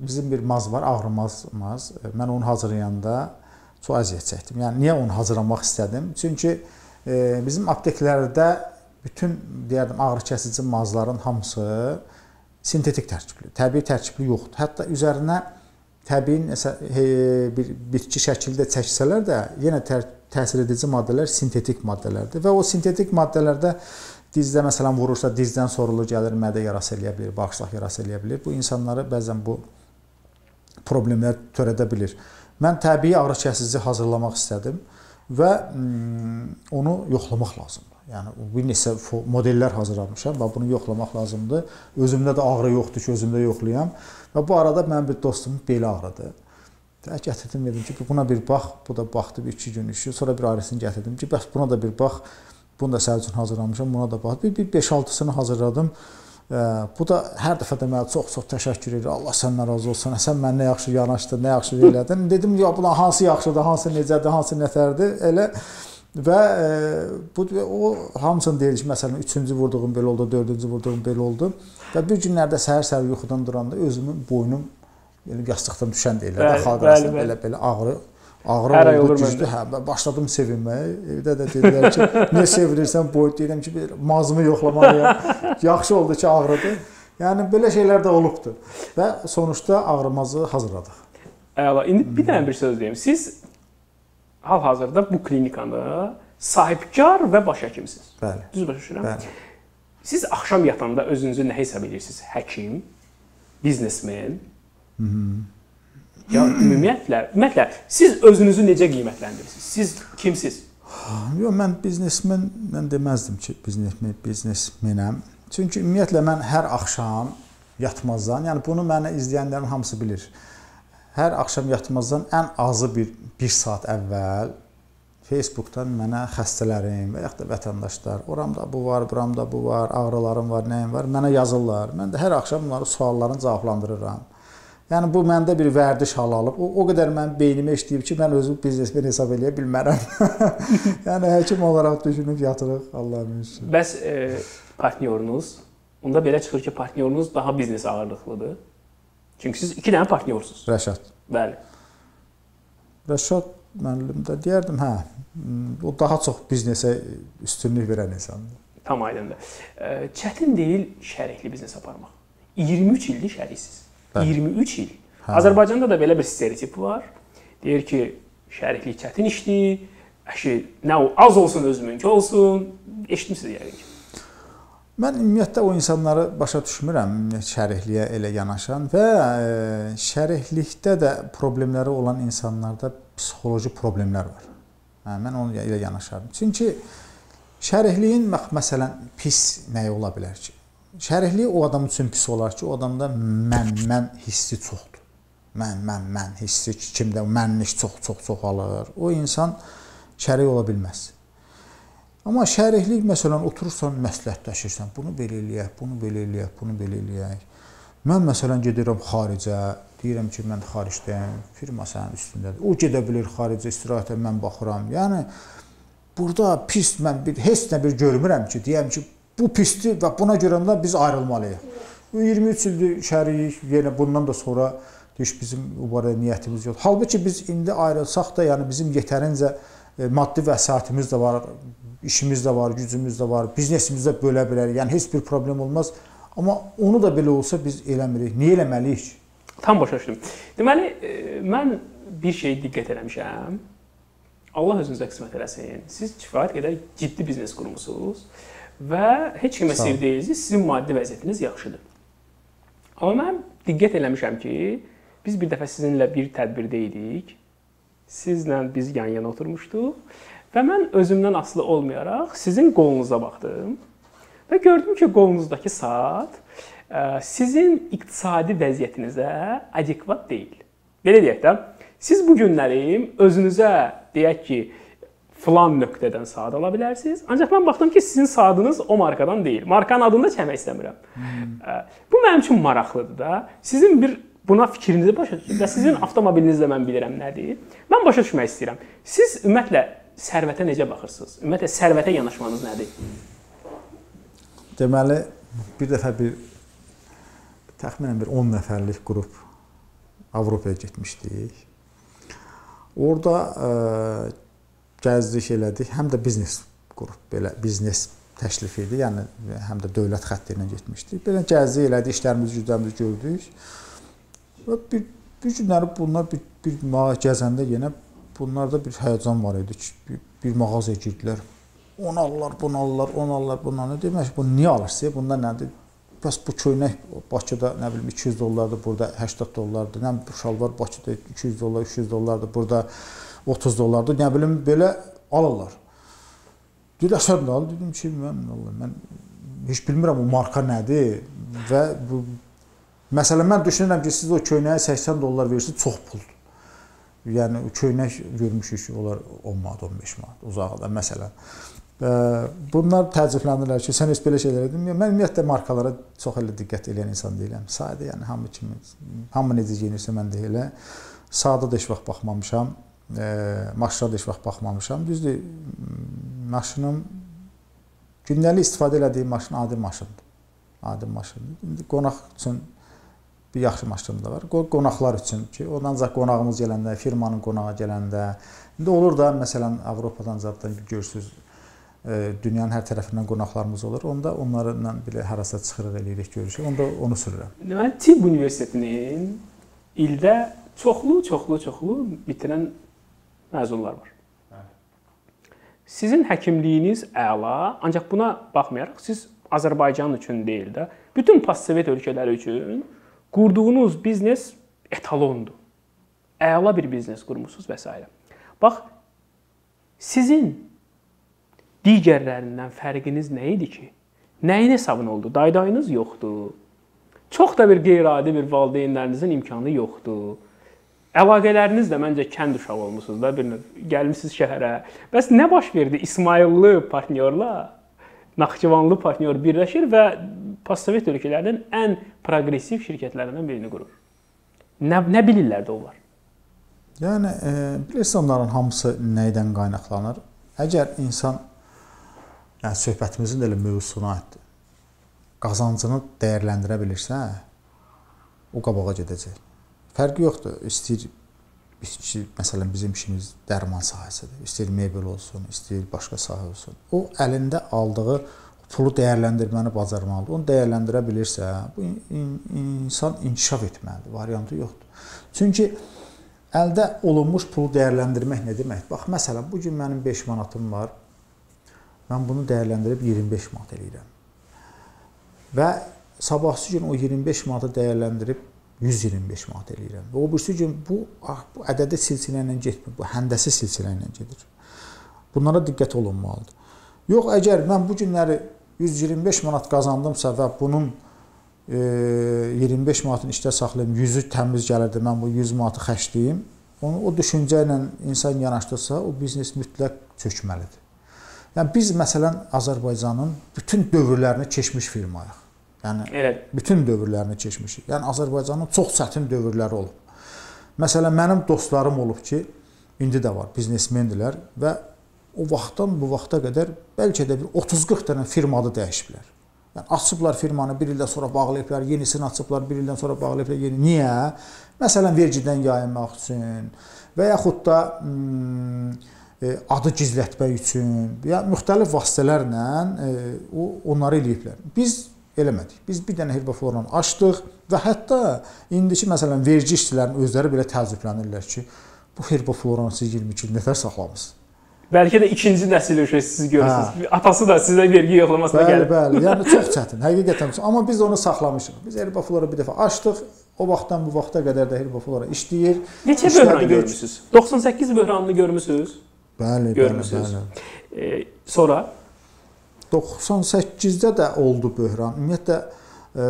bizim bir maz var, ağrımaz maz. Mən onu hazırlayanda çox əziyyət çəkdim. Yəni niyə onu hazırlamaq istədim? Çünki e, bizim apteklərdə bütün deyərdim ağrı kəsici mazların hamısı sintetik tərkibli, təbii tərkibli yoxdur. Hətta üzərinə təbii bir bitki şəkildə çəksələr də yenə təsir edici maddələr sintetik maddələrdir və o sintetik maddələrdə dizdə məsələn vurursa dizdən sorulu gəlir, mədə yarası eləyə bilər, bağırsaq yarası eləyə bilər. Bu insanları bəzən bu problemlər törədə bilər. Mən təbii ağrı kəsici hazırlamaq istədim və onu yoxlamaq lazımdır. Yəni bir neçə modellər hazırlamışam və bunu yoxlamaq lazımdır. Özümdə də ağrı yoxdur ki, özümdə yoxlayam. Və bu arada mənim bir dostum beli ağrıdı. Və gətirdim dedim ki, buna bir bax. Bu da baxdı bir 2 gün işi. Sonra bir ayrısını gətirdim ki, bəs buna da bir bax. Bunu da sənin üçün hazırlamışam. Buna da bax. Bir, bir 5-6-sını hazırladım. Bu da hər dəfə də mənə çox-çox təşəkkür edir. Allah səndən razı olsun. Sən mənə nə yaxşı yanaşdın, nə yaxşı elədin. Dedim ya bunlar hansı yaxşıdır, hansı necədir, hansı nətərdir. Elə və e, bu o hamısını deyir ki, məsələn 3-cü vurduğum belə oldu, 4-cü vurduğum belə oldu. Və bir günlərdə səhər-səhər yuxudan duranda özümün boynum yəni yastıqdan düşən deyirlər. Xalq arasında belə belə ağrı Ağrı Hər oldu, güclü. Hə, başladım sevinməyə. Evdə də dedilər ki, niyə sevinirsən? Boy deyirəm ki, mazımı yoxlamalıyam. Yaxşı oldu ki, ağrıdı. Yəni belə şeylər də olubdu. Və sonuçta ağrımazı hazırladıq. Əla. İndi bir dənə bir söz deyim. Siz hal-hazırda bu klinikanı sahibkar və baş həkimsiniz. Bəli. Düz başa düşürəm? Bəli. Siz axşam yatanda özünüzü nə hesab edirsiniz? Həkim, biznesmen, Hı -hı. Ya ümumiyyətlə, ümumiyyətlə siz özünüzü necə qiymətləndirirsiniz? Siz kimsiz? Yox, mən biznesmen mən deməzdim ki, biznesmen, biznesmenəm. Çünki ümumiyyətlə mən hər axşam yatmazdan, yəni bunu məni izləyənlərin hamısı bilir. Hər axşam yatmazdan ən azı bir 1 saat əvvəl Facebookdan mənə xəstələrim və yaxud da vətəndaşlar, oramda bu var, buramda bu var, ağrılarım var, nəyim var, mənə yazırlar. Mən də hər axşam bunları suallarını cavablandırıram. Yəni bu məndə bir vərdiş halı alıb. O, o qədər mən beynimə işləyib ki, mən özümü biznesmen hesab eləyə bilmərəm. yəni həkim olaraq düşünüb yatırıq Allahın üçün. Bəs e, partnyorunuz onda belə çıxır ki, partnyorunuz daha biznes ağırlıqlıdır. Çünki siz 2 dənə partnyorsunuz. Rəşad. Bəli. Rəşad müəllim də deyərdim, hə, o daha çox biznesə üstünlük verən insandır. Tam aydındır. Çətin deyil şərikli biznes aparmaq. 23 ildir şəriksiz. Bəli. 23 il. Hə. Azərbaycanda da belə bir stereotip var. Deyir ki, şəriklik çətin işdir. Əşi nə o az olsun özümünki olsun. Eşitmisiniz yəqin ki. Mən ümumiyyətlə o insanları başa düşmürəm, şərikliyə elə yanaşan və e, şəriklikdə də problemləri olan insanlarda psixoloji problemlər var. Hə, mən onu ilə yanaşarım. Çünki şərikliyin məsələn pis nəyi ola bilər ki? Şərihlik o adam üçün pis olar ki, o adamda mən, mən hissi çoxdur. Mən, mən, mən hissi kimdə mənlik çox-çox çoxalır. O insan şərik ola bilməz. Amma şərihlik məsələn oturursan, məsləhətləşirsən, bunu belə eləyək, bunu belə eləyək, bunu belə eləyək. Mən məsələn gedirəm xaricə, deyirəm ki, mən xaricdəyəm, firma sənin üstündədir. O gedə bilir xaricə istirahətə, mən baxıram. Yəni burada pis mən bir heç nə bir görmürəm ki, deyəm ki, bu pisdir və buna görə də biz ayrılmalıyıq. 23 ildir şərik, yenə bundan da sonra deyiş bizim bu barədə niyyətimiz yoxdur. Halbuki biz indi ayrılsaq da, yəni bizim yetərincə maddi vəsaitimiz də var, işimiz də var, gücümüz də var, biznesimiz də bölə bilərik. Yəni heç bir problem olmaz. Amma onu da belə olsa biz eləmirik. Niyə eləməliyik? Tam başa düşdüm. Deməli, e, mən bir şey diqqət eləmişəm. Allah özünüzə qismət eləsin. Siz kifayət qədər ciddi biznes qurmusunuz və heç kimə sir deyilsiniz, sizin maddi vəziyyətiniz yaxşıdır. Amma mən diqqət eləmişəm ki, biz bir dəfə sizinlə bir tədbirdə idik. Sizlə biz yan-yana oturmuşduq və mən özümdən asılı olmayaraq sizin qolunuza baxdım və gördüm ki, qolunuzdakı saat sizin iqtisadi vəziyyətinizə adekvat deyil. Belə deyək də, siz bu günləri özünüzə deyək ki, filan nöqtədən saat ala bilərsiniz. Ancaq mən baxdım ki, sizin saatınız o markadan deyil. Markanın adını da çəkmək istəmirəm. Hmm. Bu mənim üçün maraqlıdır da. Sizin bir buna fikrinizi başa düşün və sizin avtomobiliniz də mən bilirəm nədir. Mən başa düşmək istəyirəm. Siz ümumiyyətlə sərvətə necə baxırsınız? Ümumiyyətlə sərvətə yanaşmanız nədir? Deməli, bir dəfə bir təxminən bir 10 nəfərlik qrup Avropaya getmişdik. Orada ə, gəzdik elədik. Həm də biznes qrup belə biznes təklif idi. Yəni həm də dövlət xətti ilə getmişdik. Belə gəzdik elədik, işlərimizi, güclərimizi gördük. Və bir bir günləri bunlar bir bir gəzəndə yenə bunlarda bir həyəcan var idi ki, bir, bir mağazaya girdilər. Onu alırlar, bunu alırlar, onu alırlar, bunu alırlar. Demək bu niyə alırsınız? Bunda nədir? bəs bu köynək Bakıda nə bilim 200 dollardır, burada 80 dollardır. Nə bilim şalvar Bakıda 200 dollar, 300 dollardır, burada 30 dollardır. Nə bilim belə alırlar. Deyirlər sən də al. Dedim ki, mən Allah mən heç bilmirəm o marka nədir və bu məsələn mən düşünürəm ki, siz o köynəyə 80 dollar verirsiniz, çox puldur. Yəni köynək görmüşük ki, onlar 10 manat, 15 manat uzaqda məsələn. Bunlar təəccüblənirlər ki, sən heç belə şeylər edin. Mən ümumiyyətlə markalara çox elə diqqət edən insan deyiləm. Sadə, yəni hamı kimi, hamı necə geyinirsə mən də elə. Sadə də heç vaxt baxmamışam. Maşına da heç vaxt baxmamışam. Düzdür, maşınım gündəlik istifadə etdiyim maşın adi maşındır. Adi maşındır. İndi qonaq üçün bir yaxşı maşınım da var. Qonaqlar üçün ki, o ancaq qonağımız gələndə, firmanın qonağı gələndə, indi olur da məsələn Avropadan zətdən görürsüz dünyanın hər tərəfindən qonaqlarımız olur. Onda onlarla belə harasa çıxırıq eləyirik, görüşürük. Onda onu sürürəm. Deməli, Tibb Universitetinin ildə çoxlu, çoxlu, çoxlu bitirən məzunlar var. Sizin həkimliyiniz əla, ancaq buna baxmayaraq siz Azərbaycan üçün deyil də, bütün postsovet ölkələri üçün qurduğunuz biznes etalondur. Əla bir biznes qurmusunuz və s. Bax, sizin digərlərindən fərqiniz nə idi ki? Nəyin hesabına oldu? Daydayınız yoxdur. Çox da bir qeyri-adi bir valideynlərinizin imkanı yoxdur. Əlaqələriniz də məncə kənd uşağı olmusunuz da, bir gəlmisiniz şəhərə. Bəs nə baş verdi? İsmayıllı partnyorla Naxçıvanlı partnyor birləşir və postsovet ölkələrinin ən proqressiv şirkətlərindən birini qurur. Nə nə bilirlər də onlar? Yəni e, bilirsən onların hamısı nədən qaynaqlanır? Əgər insan yəni söhbətimizin də elə mövzusuna aiddir. Qazancını dəyərləndirə bilirsə, o qabağa gedəcək. Fərqi yoxdur. İstəyir işçi, məsələn bizim işimiz dərman sahəsidir. İstəyir mebel olsun, istəyir başqa sahə olsun. O əlində aldığı pulu dəyərləndirməni bacarmalıdır. Onu dəyərləndirə bilirsə, bu insan inkişaf etməlidir. Variantı yoxdur. Çünki əldə olunmuş pulu dəyərləndirmək nə deməkdir? Bax, məsələn, bu gün mənim 5 manatım var. Mən bunu dəyərləndirib 25 manat eləyirəm. Və sabahsı gün o 25 manatı dəyərləndirib 125 manat eləyirəm. Və o birisi gün bu ah, bu ədədi silsilə ilə getmir, bu həndəsi silsilə ilə gedir. Bunlara diqqət olunmalıdır. Yox, əgər mən bu günləri 125 manat qazandımsa və bunun e, 25 manatını işdə saxlayım, 100-ü təmiz gəlirdi, mən bu 100 manatı xərcləyim. Onu o düşüncə ilə insan yanaşdısa, o biznes mütləq çökməlidir. Yəni biz məsələn Azərbaycanın bütün dövrlərini keçmiş firmayıq. Yəni Elə. bütün dövrlərini keçmişik. Yəni Azərbaycanın çox çətin dövrləri olub. Məsələn mənim dostlarım olub ki, indi də var, biznesmendilər və o vaxtdan bu vaxta qədər bəlkə də bir 30-40 dənə firmadı dəyişiblər. Yəni açıblar firmanı, bir ildən sonra bağlayıblar, yenisini açıblar, bir ildən sonra bağlayıblar yeni. Niyə? Məsələn vergidən yayınmaq üçün və yaxud da E, adı gizlətmək üçün ya müxtəlif vasitələrlə e, o onları eləyiblər. Biz eləmədik. Biz bir dənə herbafloranı açdıq və hətta indiki məsələn vergi işçilərinin özləri belə təəccüblənirlər ki, bu herbafloranı siz 22 il nətər saxlamısınız? Bəlkə də ikinci nəsil uşaq siz görürsüz. Hə. Atası da sizə vergi yoxlamasına bəli, gəlib. Bəli, yəni çox çətin. Həqiqətən. Amma biz onu saxlamışıq. Biz herbaflora bir dəfə açdıq. O vaxtdan bu vaxta qədər də herbaflora işləyir. Neçə böhran görmüsüz? 98 böhranını görmüsüz? Bəli, görmüsünüz. Bəli, bəli. E, sonra 98-də də oldu böhran. Ümumiyyətlə e,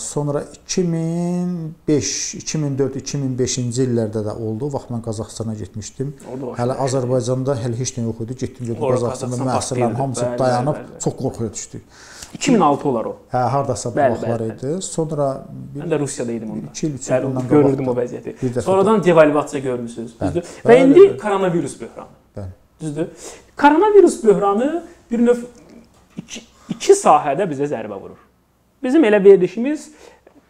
sonra 2005, 2004, 2005-ci illərdə də oldu. Vaxt mən Qazaxstana getmişdim. Hələ Azərbaycanda hələ heç nə yox idi. Getdim gördüm Qazaxstanda müəssisələrin hamısı bəli, dayanıb bəli, çox qorxuya düşdük. 2006 olar o. Hə, hardasa bu vaxtlar idi. Sonra bir, mən də Rusiyada idim onda. 2 il, 3 il bundan görürdüm o vəziyyəti. Sonradan devalvasiya görmüsüz, düzdür? Və indi koronavirus böhranı. Bəli. Düzdür? Koronavirus böhranı bir növ iki, iki sahədə bizə zərbə vurur. Bizim elə verilişimiz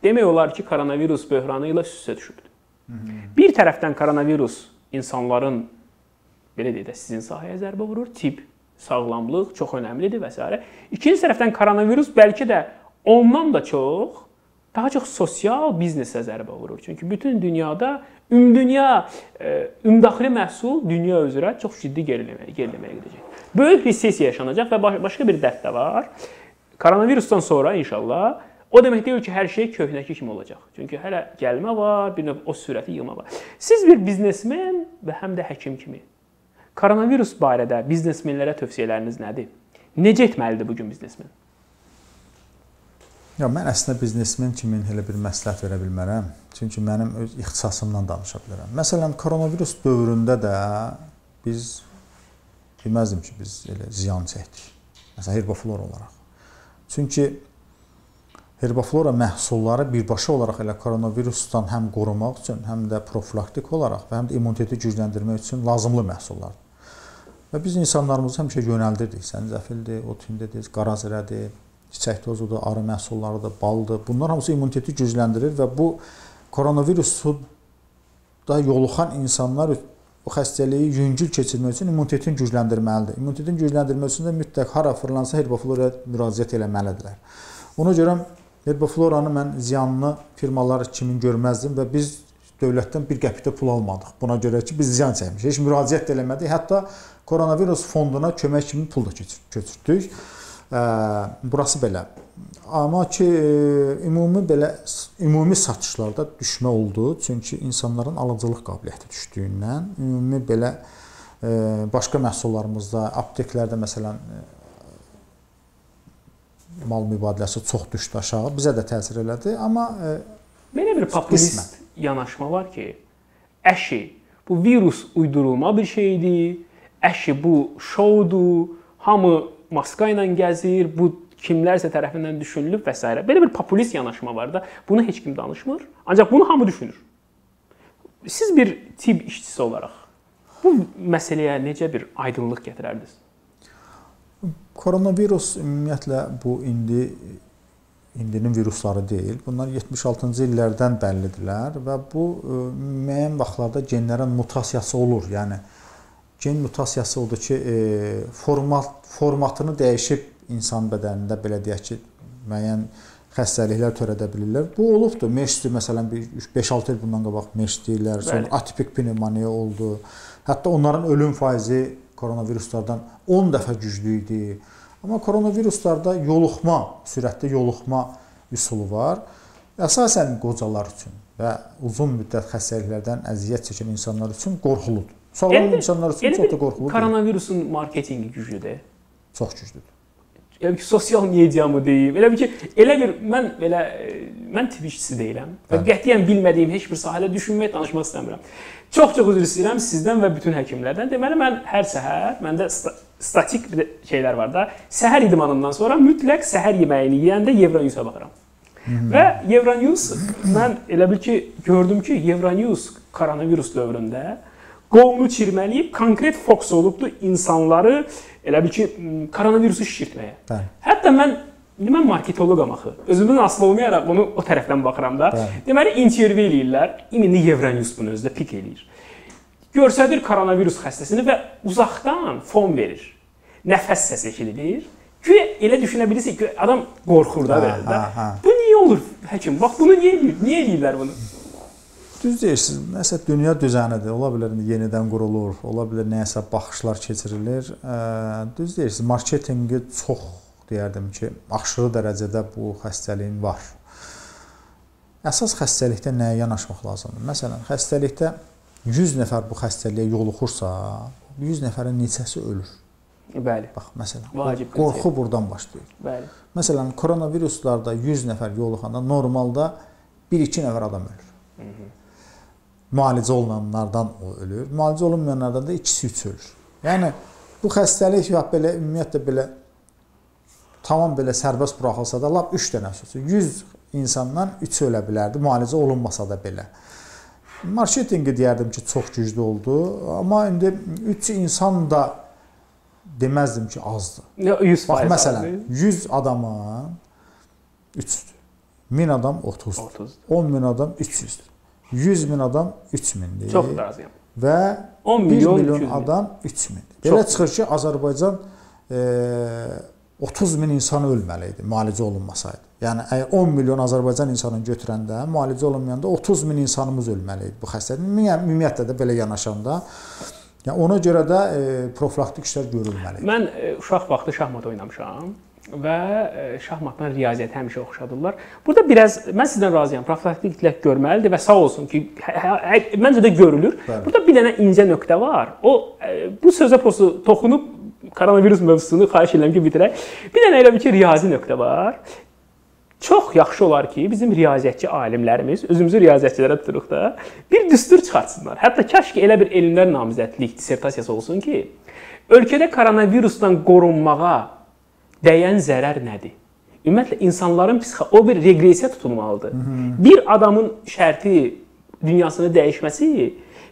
demək olar ki, koronavirus böhranı ilə üst-üstə düşübdür. Bir tərəfdən koronavirus insanların belə deyək də sizin sahəyə zərbə vurur, tip sağlamlıq çox önəmlidir və s. İkinci tərəfdən koronavirus bəlkə də ondan da çox daha çox sosial biznesə zərbə vurur. Çünki bütün dünyada ümumdünya e, ümdaxili məhsul dünya üzrə çox ciddi geriləməyə, geriləməyə gedəcək. Böyük resessiya yaşanacaq və başqa bir dərd də var. koronavirusdan sonra inşallah o demək deyil ki, hər şey köhnəki kimi olacaq. Çünki hələ gəlmə var, bir növ o sürəti yığma var. Siz bir biznesmen və həm də həkim kimi koronavirus barədə biznesmenlərə tövsiyələriniz nədir? Necə etməlidir bu gün biznesmen? Ya mən əslində biznesmen kimi elə bir məsləhət verə bilmərəm. Çünki mənim öz ixtisasımdan danışa bilərəm. Məsələn, koronavirus dövründə də biz bilməzdim ki, biz elə ziyan çəkdik. Məsələn, herboflora olaraq. Çünki herboflora məhsulları birbaşa olaraq elə koronavirusdan həm qorumaq üçün, həm də profilaktik olaraq və həm də immuniteti gücləndirmək üçün lazımlı məhsullardır. Və biz insanlarımızı həmişə yönəldirdik. Səncəfildir, otindidir, qarazirədir, çiçək tozudur, arı məhsullarıdır, baldır. Bunlar hamısı immuniteti gücləndirir və bu koronavirusu da yoluxan insanlar o xəstəliyi yüngül keçirmək üçün immunitetin gücləndirməlidir. İmmunitetin gücləndirmək üçün də mütləq hara fırlansa herbofloraya müraciət etməlidirlər. Ona görə herbofloranı mən ziyanlı firmalar kimi görməzdim və biz dövlətdən bir qəpik də pul almadıq. Buna görə ki, biz ziyan çəkmişik. Heç müraciət də eləmədik. Hətta koronavirus fonduna kömək kimi pul da köçürtdük. Burası belə. Amma ki ümumi belə ümumi satışlarda düşmə oldu. Çünki insanların alıcılıq qabiliyyəti düşdüyündən ümumi belə başqa məhsullarımızda, apteklərdə məsələn mal mübadiləsi çox düşdü aşağı. Bizə də təsir elədi, amma belə bir populist qismən. yanaşma var ki, əşi bu virus uydurulma bir şeydir. Əşi bu şoudur. Hamı maska ilə gəzir. Bu kimlərsə tərəfindən düşünülüb və s. Belə bir populist yanaşma var da, bunu heç kim danışmır. Ancaq bunu hamı düşünür. Siz bir tibb işçisi olaraq bu məsələyə necə bir aydınlıq gətirərdiniz? Koronavirus ümumiyyətlə bu indi indinin virusları deyil. Bunlar 76-cı illərdən bəllidirlər və bu e, müəyyən vaxtlarda genlərin mutasiyası olur. Yəni gen mutasiyası odur ki, e, format formatını dəyişib insan bədənində belə deyək ki, müəyyən xəstəliklər törədə bilirlər. Bu olubdu. MERS məsələn 5-6 il bundan qabaq MERS deyirlər, sonra atipik pnevmoniya oldu. Hətta onların ölüm faizi koronaviruslardan 10 dəfə güclü idi. Amma koronaviruslarda yoluxma, sürətli yoluxma üsulu var. Əsasən qocalar üçün və uzun müddət xəstəliklərdən əziyyət çəkən insanlar üçün qorxuludur. Sağlam insanlar üçün çox da qorxuludur. Koronavirusun marketinqi güclüdür. Çox güclüdür. Elə ki, sosial mediamı deyim. Elə bir ki, elə bir mən belə mən tibb işçisi deyiləm və qətiyyən bilmədiyim heç bir sahədə düşünmək, danışmaq istəmirəm. Çox-çox üzr istəyirəm sizdən və bütün həkimlərdən. Deməli mən hər səhər məndə statik bir şeylər var da. Səhər idmanından sonra mütləq səhər yeməyini yeyəndə Euronews-a baxıram. Və Euronews mən elə bil ki, gördüm ki, Euronews koronavirus dövründə qolunu çirmələyib konkret fokus olubdu insanları elə bil ki, koronavirusu şişirtməyə. Bəli. Hətta mən İndi mən marketoloqam axı. Özümdən asılı olmayaraq bunu o tərəfdən baxıram da. Bəli. Deməli intervyu eləyirlər. İndi Euronews bunu özdə pik eləyir. Görsədir koronavirus xəstəsini və uzaqdan fon verir. Nəfəs səsi eşidilir. Güya elə düşünə bilirsiniz ki, adam qorxur da belə də. Bu niyə olur həkim? Bax bunu niyə eləyir? Niyə eləyirlər bunu? Düz deyirsiniz. Nəsə dünya düzənidir. Ola bilər yenidən qurulur, ola bilər nəyəsə baxışlar keçirilir. Düz deyirsiniz. Marketinqi çox deyərdim ki, aşırı dərəcədə bu xəstəliyin var. Əsas xəstəlikdə nəyə yanaşmaq lazımdır? Məsələn, xəstəlikdə 100 nəfər bu xəstəliyə yoluxursa, 100 nəfərin neçəsi ölür? Bəli. Bax, məsələn, Vacib qorxu prinsip. buradan başlayır. Bəli. Məsələn, koronaviruslarda 100 nəfər yoluxanda normalda 1-2 nəfər adam ölür. Hı -hı. Müalicə olunanlardan o ölür. Müalicə olunmayanlardan da 2-si 3 ölür. Yəni bu xəstəlik ya belə ümumiyyətlə belə tamam belə sərbəst buraxılsa da lap 3 dənə sözü 100 insandan 3 ölə bilərdi müalicə olunmasa da belə. Marketinqi deyərdim ki, çox güclü oldu, amma indi 3 insan da deməzdim ki, azdır. 100% Bax məsələn, 100 adamın 3-dür. 1000 adam 30. 30. 10 min adam 300-dür. 100 min adam 3000-dir. Çox razıyam. Və 10 milyon, 1 milyon adam 3000-dir. Belə çıxır ki, Azərbaycan e, 30 min insan ölməli idi müalicə olunmasaydı. Yəni əgər 10 milyon Azərbaycan insanını götürəndə müalicə olunmayanda 30 min insanımız ölməli idi bu xəstəliklə. Ümumiyyətlə də belə yanaşanda Yəni ona görə də e, profilaktik işlər görülməlidir. Mən e, uşaq vaxtı şahmat oynamışam. Və e, şahmatla riyaziyyəti həmişə oxşadırlar. Burada biraz mən sizdən razıyam. Profilaktik itlək görməlidir və sağ olsun ki, hə, hə, hə, məncə də görülür. Bəli. Burada bir dənə incə nöqtə var. O e, bu sözə posu toxunub koronavirus mövzusunu xahiş edirəm ki, bitirək. Bir dənə elə bir ki, riyazi nöqtə var. Çox yaxşı olar ki, bizim riyaziyyatçı alimlərimiz özümüzü riyaziyyatçılara tuturuq da bir düstur çıxartsınlar. Hətta kaş ki elə bir elmlər namizədlik dissertasiyası olsun ki, ölkədə koronavirusdan qorunmağa dəyən zərər nədir? Ümumiyyətlə insanların psixo o bir reqressiya tutulmalıdır. Hı -hı. Bir adamın şərti dünyasını dəyişməsi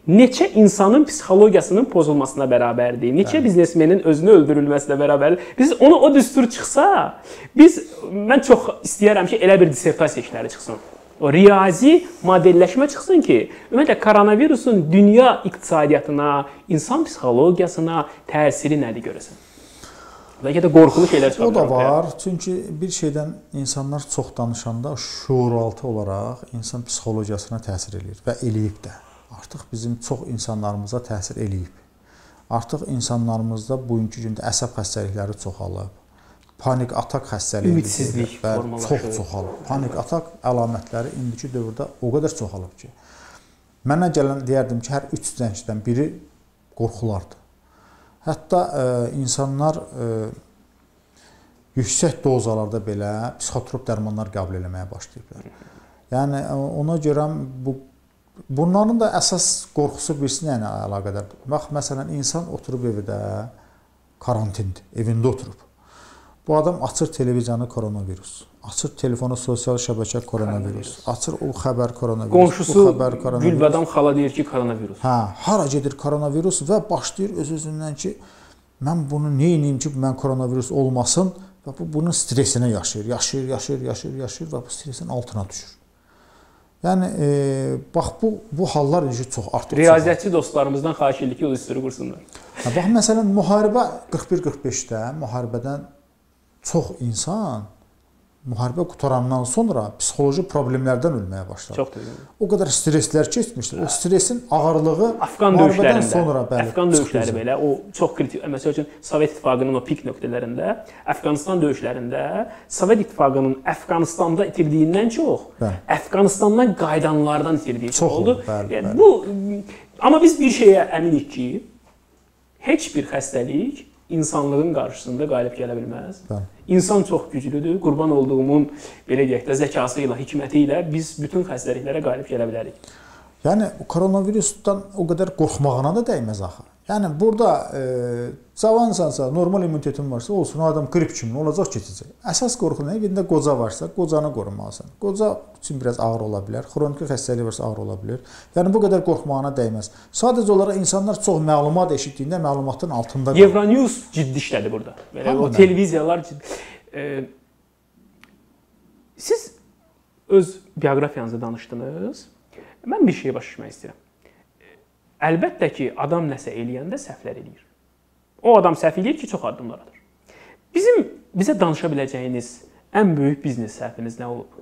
neçə insanın psixologiyasının pozulmasına bərabərdir. Neçə Bəli. biznesmenin özünü öldürülməsinə bərabərdir. Biz onu o düstur çıxsa, biz mən çox istəyirəm ki, elə bir dissertasiya işləri çıxsın. O riyazi modelləşmə çıxsın ki, ümumiyyətlə koronavirusun dünya iqtisadiyyatına, insan psixologiyasına təsiri nədir görəsən? Bəlkə də qorxulu şeylər çıxar. O da var. Çünki bir şeydən insanlar çox danışanda şuuraltı olaraq insan psixologiyasına təsir eləyir və eləyib də artıq bizim çox insanlarımıza təsir eləyib. Artıq insanlarımızda bugünkü gündə əsəb xəstəlikləri çoxalıb. Panik atak xəstəliyi, ümidsizlik formalaşır. Çox çoxalıb. Panik atak əlamətləri indiki dövrdə o qədər çoxalıb ki, mənə gələn deyərdim ki, hər 3 gəncdən biri qorxulardı. Hətta ə, e, insanlar ə, e, yüksək dozalarda belə psixotrop dərmanlar qəbul etməyə başlayıblar. Yəni ona görə bu Bunların da əsas qorxusu birisi ilə əlaqədardır. Bax, məsələn, insan oturub evdə karantindir, evində oturub. Bu adam açır televiziyanı koronavirus, açır telefonu sosial şəbəkə koronavirus, açır o xəbər koronavirus, Qonşusu bu xəbər koronavirus. Gülbədam xala deyir ki, koronavirus. Hə, hara gedir koronavirus və başlayır öz-özündən ki, mən bunu nə edeyim ki, mən koronavirus olmasın və bu bunun stresinə yaşayır, yaşayır, yaşayır, yaşayır, yaşayır və bu stresin altına düşür. Yəni e, bax bu bu hallar necə çox artıq. Riyaziyyatçı dostlarımızdan xahiş edirik ki, o üstünü qursunlar. Hə, bax məsələn müharibə 41-45-də müharibədən çox insan müharibə qutarandan sonra psixoloji problemlərdən ölməyə başladı. Çox düzdür. O qədər stresslər keçmişdi. O stressin ağırlığı Afqan döyüşlərində sonra bəli. Afqan döyüşləri belə o çox kritik. Məsəl üçün Sovet İttifaqının o pik nöqtələrində, Əfqanistan döyüşlərində Sovet İttifaqının Əfqanistanda itirdiyindən çox, bəli. Əfqanistandan qayıdanlardan itirdiyi çox oldu. Bəli, yəni, bəli. Bu amma biz bir şeyə əminik ki, heç bir xəstəlik insanlığın qarşısında qalib gələ bilməz. Bəli. İnsan çox güclüdür. Qurban olduğumun belə deyək də zəkası ilə, hikməti ilə biz bütün xəstəliklərə qalib gələ bilərik. Yəni koronavirusdan o qədər qorxmağına da dəyməz axı. Yəni burada e, cavansansa, normal immunitetin varsa, olsun o adam qrip kimi olacaq, keçəcək. Əsas qorxu nə? Evində qoca varsa, qocanı qorumalısan. Qoca üçün biraz ağır ola bilər, xroniki xəstəliyi varsa ağır ola bilər. Yəni bu qədər qorxmağına dəyməz. Sadəcə olaraq insanlar çox məlumat eşitdiyində məlumatın altında qalır. Euronews ciddi işlədi burada. Belə Hamı o televiziyalar ciddi. E, siz öz bioqrafiyanızı danışdınız. Mən bir şey başa düşmək istəyirəm. Əlbəttə ki, adam nəsə eləyəndə səhvlər eləyir. O adam səhv eləyir ki, çox addımlar atır. Bizim bizə danışa biləcəyiniz ən böyük biznes səhviniz nə olub?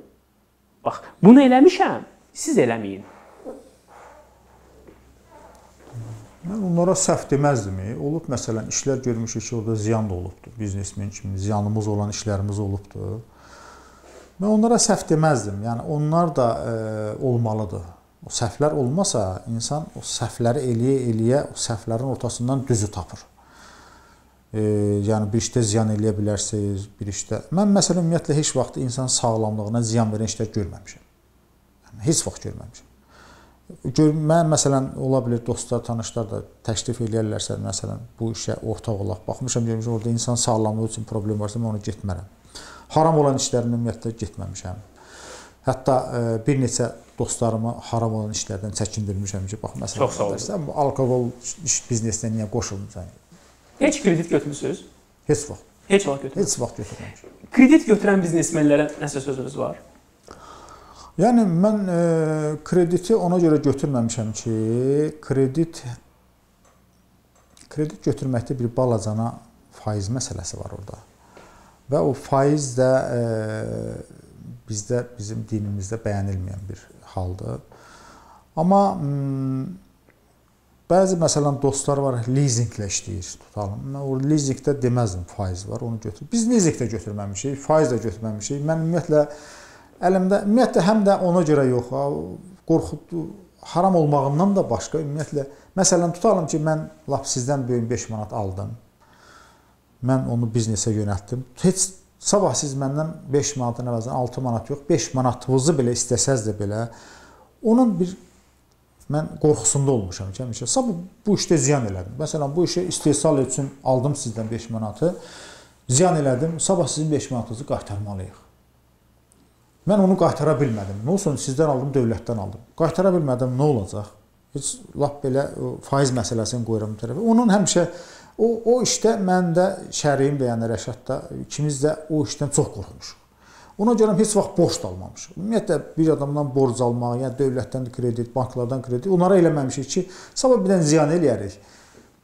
Bax, bunu eləmişəm, siz eləməyin. Mən onlara səhv deməzdim. Olub məsələn işlər görmüşük ki, orada ziyan da olubdu. Biznesmen kimi ziyanımız olan işlərimiz olubdu. Mən onlara səhv deməzdim. Yəni onlar da e, olmalıdır. O səhvlər olmasa, insan o səhvləri eləyə-eləyə o səhvlərin ortasından düzü tapır. E, yəni bir işdə ziyan eləyə bilərsiniz, bir işdə. Mən məsələn ümumiyyətlə heç vaxt insan sağlamlığına ziyan verən işlər görməmişəm. Yəni heç vaxt görməmişəm. Gör, mən məsələn ola bilər dostlar, tanışlar da təklif eləyərlərsə, məsələn bu işə ortaq olaq. Baxmışam, görmüşəm orada insan sağlamlığı üçün problem varsa mən ona getmərəm. Haram olan işlərin ümumiyyətlə getməmişəm. Hətta e, bir neçə dostlarımı haram olan işlərdən çəkindirmişəm ki, bax məsələn, çox sağ olun. Bu alkoqol iş biznesinə niyə qoşulmusan? Heç kredit götürmüsüz? Heç vaxt. Heç vaxt götürməmişəm. Heç vaxt götürməmişəm. Kredit götürən biznesmenlərə nəsə sözünüz var? Yəni mən e, krediti ona görə götürməmişəm ki, kredit kredit götürməkdə bir balacana faiz məsələsi var orada. Və o faiz də e, bizdə bizim dinimizdə bəyənilməyən bir haldır. Amma Bəzi məsələn dostlar var, lizinqlə işləyir, tutalım. Mən o lizinqdə deməzdim faiz var, onu götür. Biz lizinqdə götürməmişik, faiz də götürməmişik. Mən ümumiyyətlə əlimdə ümumiyyətlə həm də ona görə yox, qorxu haram olmağından da başqa ümumiyyətlə məsələn tutalım ki, mən lap sizdən böyük 5 manat aldım. Mən onu biznesə yönəltdim. Heç sabah siz məndən 5 manatın əvəzinə 6 manat yox, 5 manatınızı belə istəsəz də belə onun bir mən qorxusunda olmuşam ki, həmişə sabah bu işdə ziyan elədim. Məsələn, bu işi istehsal üçün aldım sizdən 5 manatı, ziyan elədim, sabah sizin 5 manatınızı qaytarmalıyıq. Mən onu qaytara bilmədim. Nə olsun, sizdən aldım, dövlətdən aldım. Qaytara bilmədim, nə olacaq? Heç lap belə faiz məsələsini qoyuram bir tərəfə. Onun həmişə o o işdə mən də şəriyim də, yəni Rəşad da ikimiz də o işdən çox qorxmuşuq. Ona görə heç vaxt borc da almamışıq. Ümumiyyətlə bir adamdan borc almaq, yəni dövlətdən kredit, banklardan kredit, onlara eləməmişik ki, sabah birdən ziyan eləyərik.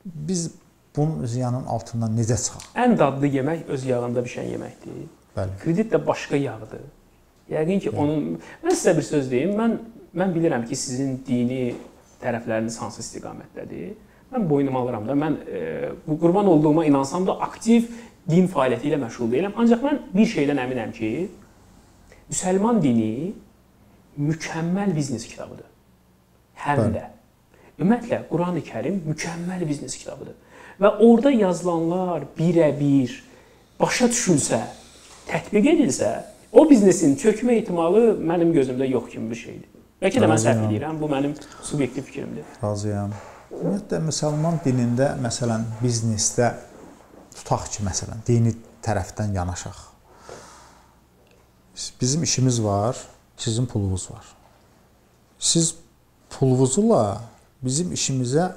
Biz bunun ziyanın altından necə çıxaq? Ən dadlı yemək öz yağında bişən yeməkdir. Bəli. Kredit də başqa yağdır. Yəqin ki, onun mən sizə bir söz deyim. Mən mən bilirəm ki, sizin dini tərəfləriniz hansı istiqamətdədir. Mən boynuma alıram da. Mən e, bu qurban olduğuma inansam da aktiv din fəaliyyəti ilə məşğul deyiləm. Ancaq mən bir şeydən əminəm ki, müsəlman dini mükəmməl biznes kitabıdır. Həm Bəli. də ümumiyyətlə Qurani-Kərim mükəmməl biznes kitabıdır. Və orada yazılanlar birə-bir başa düşülsə, tətbiq edilsə, o biznesin çökmə ehtimalı mənim gözümdə yox kimi bir şeydir. Bəlkə də mən səhv edirəm, bu mənim subyektiv fikrimdir. Razıyam. Ümumiyyətlə müsəlman dinində məsələn biznesdə tutaq ki, məsələn dini tərəfdən yanaşaq. Bizim işimiz var, sizin pulunuz var. Siz pulunuzla bizim işimizə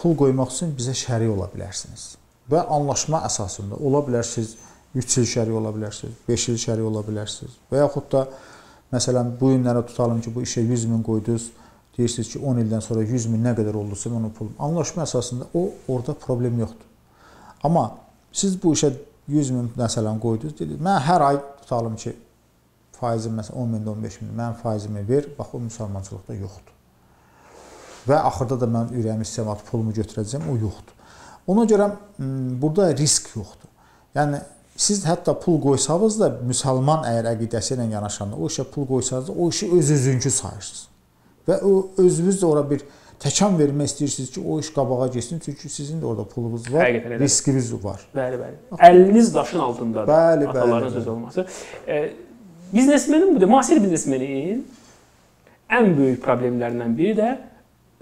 pul qoymaq üçün bizə şərik ola bilərsiniz. Və anlaşma əsasında ola bilər siz 3 il şərik ola bilərsiniz, 5 il şərik ola bilərsiniz və yaxud da Məsələn, bu günlərə tutalım ki, bu işə 100 min qoydunuz, deyirsiniz ki, 10 ildən sonra 100 min nə qədər oldusa mən o pul. Anlaşma əsasında o orada problem yoxdur. Amma siz bu işə 100 min məsələn qoydunuz, dediniz, mən hər ay tutalım ki, faizim məsələn 10 min, 15 min, mən faizimi ver, bax o müsəlmançılıqda yoxdur. Və axırda da mən ürəyimi istəyəm, pulumu götürəcəm, o yoxdur. Ona görə burada risk yoxdur. Yəni siz hətta pul qoysanız da müsəlman əgər əqidəsi ilə yanaşanda o işə pul qoysanız da o işi öz özünkü sayırsınız. Və o özünüz də ora bir təkan vermək istəyirsiniz ki, o iş qabağa getsin, çünki sizin də orada pulunuz var, Həqiqətən, riskiniz var. Bəli, bəli. Əliniz daşın altındadır. Bəli, bəli. Ataların sözü olması. E, biznesmenin bu, müasir biznesmenin ən böyük problemlərindən biri də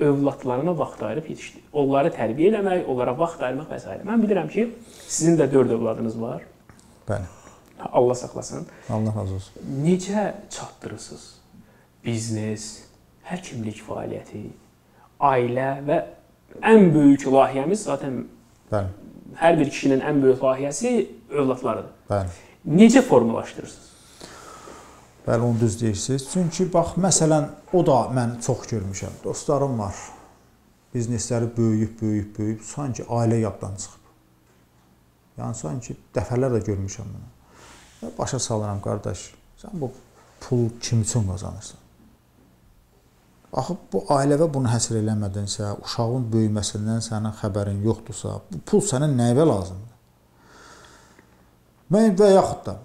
övladlarına vaxt ayırıb yetişdir. Onları tərbiyə eləmək, onlara vaxt ayırmaq və s. Mən bilirəm ki, sizin də 4 övladınız var. Bəli. Allah saxlasın. Allah razı olsun. Necə çatdırırsınız? Biznes, həkimlik fəaliyyəti, ailə və ən böyük layihəmiz zaten Bəli. Hər bir kişinin ən böyük layihəsi övladlarıdır. Bəli. Necə formalaşdırırsınız? Bəli, onu düz deyirsiniz. Çünki bax, məsələn, o da mən çox görmüşəm. Dostlarım var. Biznesləri böyüyüb, böyüyüb, böyüyüb, sanki ailə yaddan çıxıb. Yəni sanki dəfələrlə görmüşəm bunu. Başa salıram qardaş, sən bu pul kim üçün qazanırsan? Axı bu ailəvə bunu həsr eləmədinsə, uşağın böyüməsindən sənin xəbərin yoxdursa, bu pul sənin nəyə lazımdır? Mən və yaxud da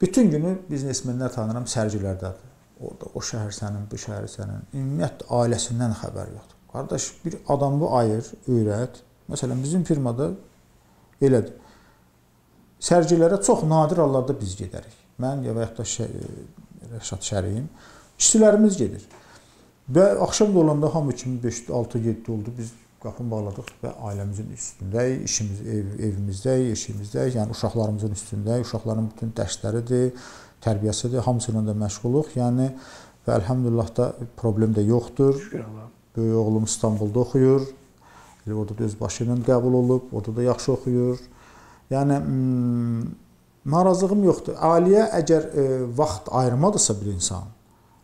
bütün günü biznesmenlər tanıyıram, sərgilərdədir. Orada o şəhər sənin, bu şəhər sənin. Ümumiyyətlə ailəsindən xəbər yoxdur. Qardaş, bir adamı ayır, öyrət. Məsələn, bizim firmada elədir. Sərgilərə çox nadir hallarda biz gedərik. Mən və ya da Rəşad Şəriyim, işçilərimiz gedir. Və axşam da olanda hamı kimi 5, 6, 7 oldu. Biz qapını bağladıq və ailəmizin üstündəyik, işimiz ev, evimizdəyik, eşiyimizdəyik, yəni uşaqlarımızın üstündəyik. Uşaqların bütün dərsləridir, tərbiyəsidir, hamısı ilə də məşğuluq. Yəni və elhamdülillah da problem də yoxdur. Şükür Allah. Böyük oğlum İstanbulda oxuyur. Elə orada da öz başı ilə qəbul olub, orada da yaxşı oxuyur. Yəni narazılığım yoxdur. Aliyə əgər e, vaxt ayırmadısa bir insan,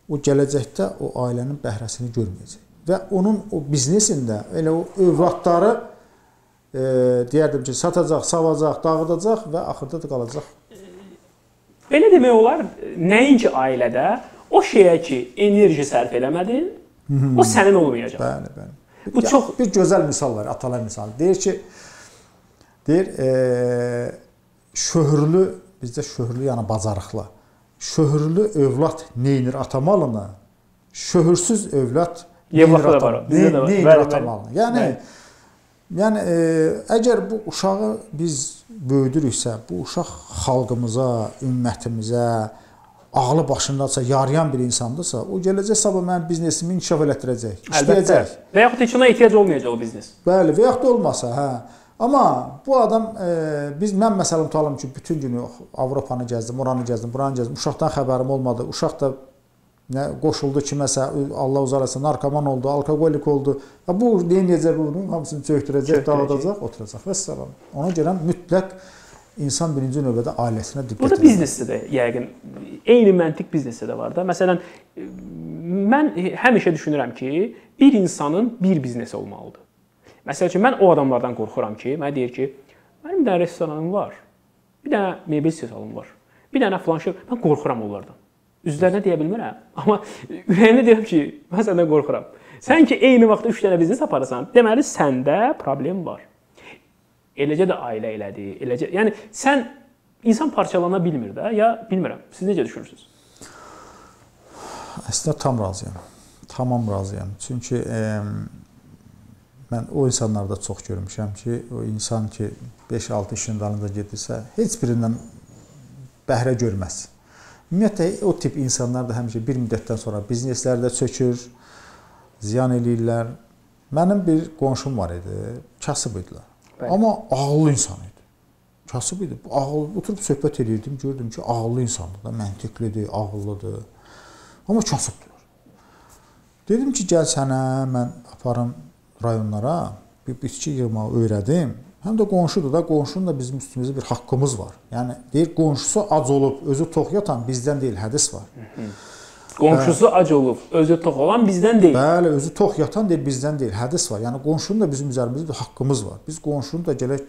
o gələcəkdə o ailənin bəhrəsini görməyəcək. Və onun o biznesində elə o övladları e, deyərdim ki, satacaq, savacaq, dağıdacaq və axırda da qalacaq. Belə demək olar, nəinki ailədə o şeyə ki, enerji sərf eləmədin, o sənin olmayacaq. Bəli, bəli. Bu Ya, çox bir gözəl misal var, atalar misalı. Deyir ki, deyir, e, şöhrlü, bizdə şöhrlü yəni bacarıqlı. Şöhrlü övlad neynir atamalını? Şöhürsüz övlad Yevlaxda da var də var. Neynir Bəli, bəli. atamalını? Yəni Bəli. Yəni e, əgər bu uşağı biz böyüdürüksə, bu uşaq xalqımıza, ümmətimizə ağlı başındasa yarayan bir insandırsa, o gələcək sabah mənim biznesimi inkişaf elətdirəcək, işləyəcək. Və yaxud heç ona ehtiyac olmayacaq o biznes. Bəli, və yaxud da olmasa, hə. Amma bu adam e, biz mən məsələn tutalım ki, bütün günü Avropanı gəzdim, oranı gəzdim, buranı gəzdim. Uşaqdan xəbərim olmadı. Uşaq da nə qoşuldu kiməsə, Allah uzarasa narkoman oldu, alkoqolik oldu. Və bu nə edəcək bunu? Hamısını çökdürəcək, dağıdacaq, oturacaq və salam. Ona görə mütləq insan birinci növbədə ailəsinə diqqət Burada etməlidir. biznesdə də yəqin eyni məntiq biznesdə də var da. Məsələn, mən həmişə düşünürəm ki, bir insanın bir biznesi olmalıdır. Məsəl üçün mən o adamlardan qorxuram ki, mənə deyir ki, mənim bir dənə restoranım var. Bir dənə mebel salonum var. Bir dənə filan şey. Mən qorxuram onlardan. Üzlərinə deyə bilmirəm, amma ürəyimdə deyirəm ki, mən səndən qorxuram. Sən ki eyni vaxtda 3 dənə biznes aparırsan, deməli səndə problem var. Eləcə də ailə elədi, eləcə. Yəni sən insan parçalana bilmir də, ya bilmirəm. Siz necə düşünürsüz? Əslində tam razıyam. Tamam razıyam. Çünki e, mən o insanlarda çox görmüşəm ki, o insan ki 5-6 işin dalınca gedirsə, heç birindən bəhrə görməz. Ümumiyyətlə o tip insanlar da həmişə bir müddətdən sonra bizneslərdə çökür, ziyan eləyirlər. Mənim bir qonşum var idi, kasıb idilər. Bəli. Amma ağıllı insan idi. Kasıb idi. Ağıllı oturub söhbət edirdim, gördüm ki, ağıllı insandır da, məntiqlidir, ağıllıdır. Amma kasıbdır. Dedim ki, gəl sənə mən aparım rayonlara, bir bitki yığmağı öyrədim. Həm də qonşudur da, qonşunun da bizim üstümüzdə bir haqqımız var. Yəni deyir qonşusu ac olub, özü tox yatan bizdən deyil, hədis var. Qonşusu ac olub, özü tox olan bizdən deyil. Bəli, özü tox yatan deyir bizdən deyil, hədis var. Yəni qonşunun da bizim üzərimizdə bir haqqımız var. Biz qonşunu da gələk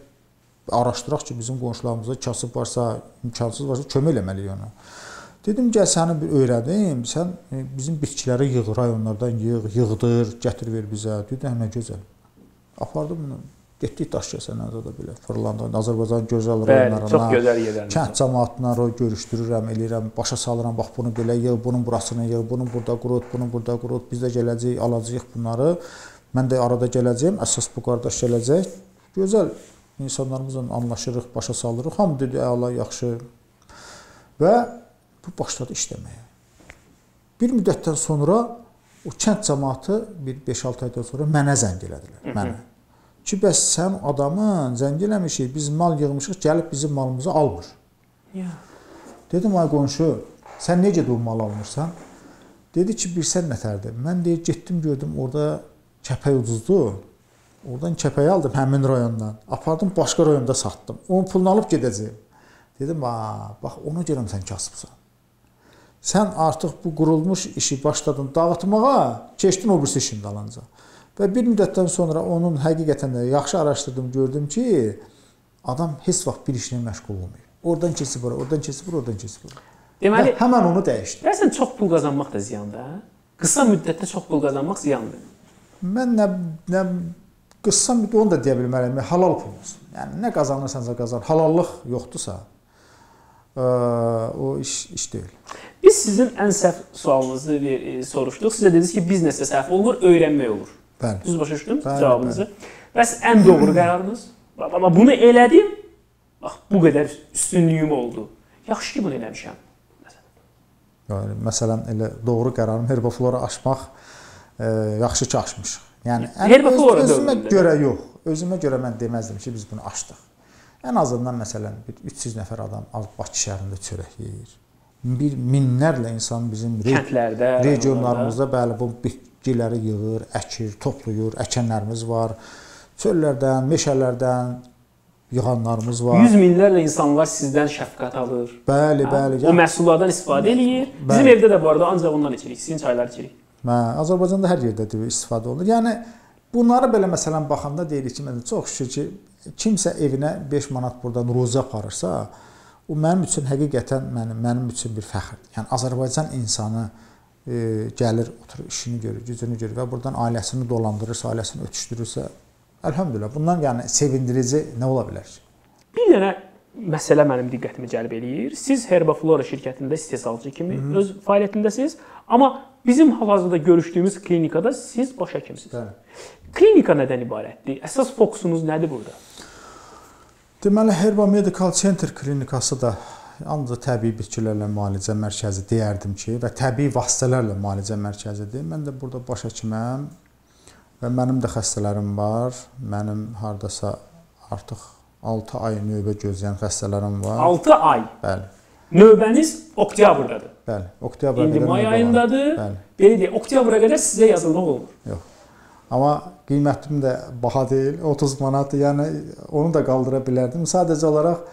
araşdıraq ki, bizim qonşularımızda kasıb varsa, imkansız varsa kömək eləməliyik ona. Dedim gəl səni bir öyrədim. Sən e, bizim bitkiləri yığ, rayonlardan yığ, yığdır, gətir ver bizə. Dedim hə gözəl. Apardım bunu. Getdik Daşkəsənə də belə fırlandı. Azərbaycan gözəl Bəli, rayonlarına. çox gözəl yerlərdir. Kənd cəmaatına ro görüşdürürəm, eləyirəm, başa salıram, bax bunu belə yığ, bunun burasını yığ, bunu burada qurut, bunu burada qurut. Biz də gələcəyik, alacağıq bunları. Mən də arada gələcəyəm. Əsas bu qardaş gələcək. Gözəl insanlarımızla anlaşırıq, başa salırıq. Hamı dedi, əla, yaxşı. Və bu başladı işləməyə. Bir müddətdən sonra o kənd cəmaatı bir 5-6 aydan sonra mənə zəng elədilər. Mənə. Ki bəs sən adamın zəng eləmişik, biz mal yığmışıq, gəlib bizim malımızı almır. Ya. Dedim ay qonşu, sən necə də o mal almırsan? Dedi ki, bilsən nətərdir? Mən deyir getdim gördüm orada kəpək ucuzdur. Oradan kəpəyi aldım həmin rayondan. Apardım başqa rayonda satdım. Onun pulunu alıb gedəcəyəm. Dedim, "Ha, bax ona görə sən kasıbsan. Sən artıq bu qurulmuş işi başladın dağıtmağa, keçdin o birisi işin dalınca." Və bir müddətdən sonra onun həqiqətən də yaxşı araşdırdım, gördüm ki, adam heç vaxt bir işlə məşğul olmur. Oradan keçib bura, oradan keçib bura, oradan keçib bura. Deməli, Və həmən onu dəyişdi. Deyəsən çox pul qazanmaq da ziyandır. hə? Qısa müddətdə çox pul qazanmaq ziyandır. Mən nə nə qısa müddət onu da deyə bilmərəm, halal pul olsun. Yəni nə qazanırsansa qazan, halallıq yoxdursa, ə, o iş iş deyil. Biz sizin ən səhv sualınızı bir, e, soruşduq. Siz də dediniz ki, biznesdə səhv olmur, öyrənmək olur. Bəli. Düz başa düşdüm Bəli, cavabınızı. Bəs ən doğru qərarınız? Amma bunu elədim. Bax, bu qədər üstünlüyüm oldu. Yaxşı ki, bunu eləmişəm. Yəni məsələn elə doğru qərarım herboflora açmaq ə, yaxşı ki açmışıq. Yəni öz- özümə görə yox. Özümə görə mən deməzdim ki, biz bunu açdıq. Ən azından məsələn bir 300 nəfər adam az Bakı şəhərində çörək yeyir. Bir minlərlə insan bizim Kəndlərdə, regionlarımızda bəli bu bitkiləri yığır, əkir, toplayır, əkənlərimiz var. Çöllərdən, meşələrdən yığanlarımız var. 100 minlərlə insanlar sizdən şəfqət alır. Bəli, bəli. O məhsullardan istifadə eləyir. Bizim Bəli. evdə də bu arada ancaq ondan içirik. Sizin çaylar içirik. Hə, Azərbaycanda hər yerdə də istifadə olunur. Yəni bunları belə məsələn baxanda deyirik ki, mən çox şükür ki, kimsə evinə 5 manat burdan ruzi aparırsa, o mənim üçün həqiqətən mənim mənim üçün bir fəxrdir. Yəni Azərbaycan insanı e, gəlir, oturur, işini görür, gücünü görür və burdan ailəsini dolandırırsa, ailəsini ötüşdürürsə, əlhamdülillah bundan yəni sevindirici nə ola bilər ki? Bir dənə məsələ mənim diqqətimi cəlb eləyir. Siz Herbaflora şirkətində istehsalçı kimi Hı -hı. öz fəaliyyətindəsiniz, amma bizim hal-hazırda görüşdüyümüz klinikada siz baş həkimsiniz. Bəli. Klinika nədən ibarətdir? Əsas fokusunuz nədir burada? Deməli Herba Medical Center klinikası da ancaq təbii bitkilərlə müalicə mərkəzi deyərdim ki, və təbii vasitələrlə müalicə mərkəzidir. Mən də burada baş həkiməm və mənim də xəstələrim var. Mənim hardasa artıq 6 ay növbə gözləyən xəstələrim var. 6 ay. Bəli. Növbəniz oktyabrdadır. Bəli, oktyabra İndi may ayındadır. Bəli. Belə deyək, oktyabra qədər sizə yazılmaq olmur. Yox. Amma qiymətim də baha deyil, 30 manatdır. Yəni onu da qaldıra bilərdim. Sadəcə olaraq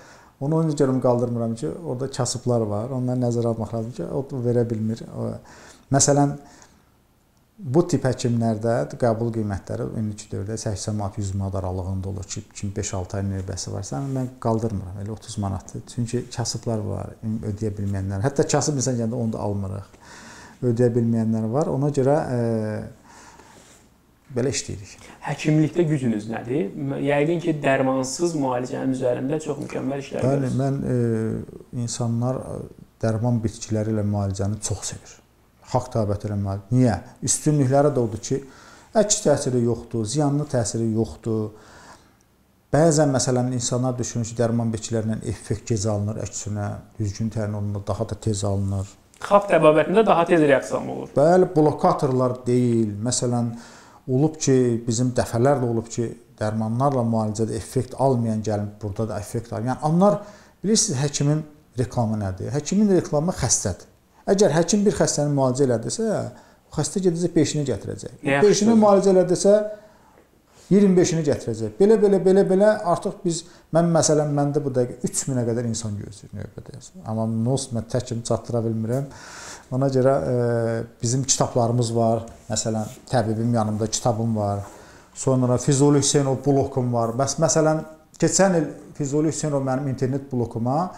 onu onun görüm qaldırmıram ki, orada kasıblar var. Onları nəzərə almaq lazımdır ki, o verə bilmir. Məsələn, Bu tip həkimlərdə qəbul qiymətləri indiki dövrdə 80 manat 100 manat aralığında olur ki, kim 5-6 ay növbəsi varsa, mən qaldırmıram. Elə 30 manatdır. Çünki kasıblar var, ödəyə bilməyənlər. Hətta kasıb insan gəndə onu da almırıq. Ödəyə bilməyənlər var. Ona görə e, belə işləyirik. Həkimlikdə gücünüz nədir? Yəqin ki, dərmansız müalicənin üzərində çox mükəmməl işlər görürsünüz. Bəli, mən e, insanlar dərman bitkiləri ilə müalicəni çox sevir haqq tabiət eləməlidir. Niyə? Üstünlükləri də odur ki, əks təsiri yoxdur, ziyanlı təsiri yoxdur. Bəzən məsələn insanlar düşünür ki, dərman bitkilərindən effekt gec alınır, əksinə düzgün təyin olunur, daha da tez alınır. Xalq təbabətində daha tez reaksiya olur. Bəli, blokatorlar deyil. Məsələn, olub ki, bizim dəfələrlə olub ki, dərmanlarla müalicədə effekt almayan gəlib burada da effekt alır. Yəni onlar bilirsiniz həkimin reklamı nədir? Həkimin reklamı xəstədir. Əgər həkim bir xəstəni müalicə elədirsə, xəstə gedəcək 5-ini gətirəcək. 5-ini müalicə elədirsə 25-ini gətirəcək. Belə belə belə belə artıq biz mən məsələn məndə bu dəqiqə 3000-ə qədər insan gözləyir növbədə. Amma nos mən təkim çatdıra bilmirəm. Ona görə e, bizim kitablarımız var. Məsələn, təbibim yanımda kitabım var. Sonra Füzuli Hüseynov blokum var. Bəs məsələn, keçən il Füzuli Hüseynov mənim internet blokuma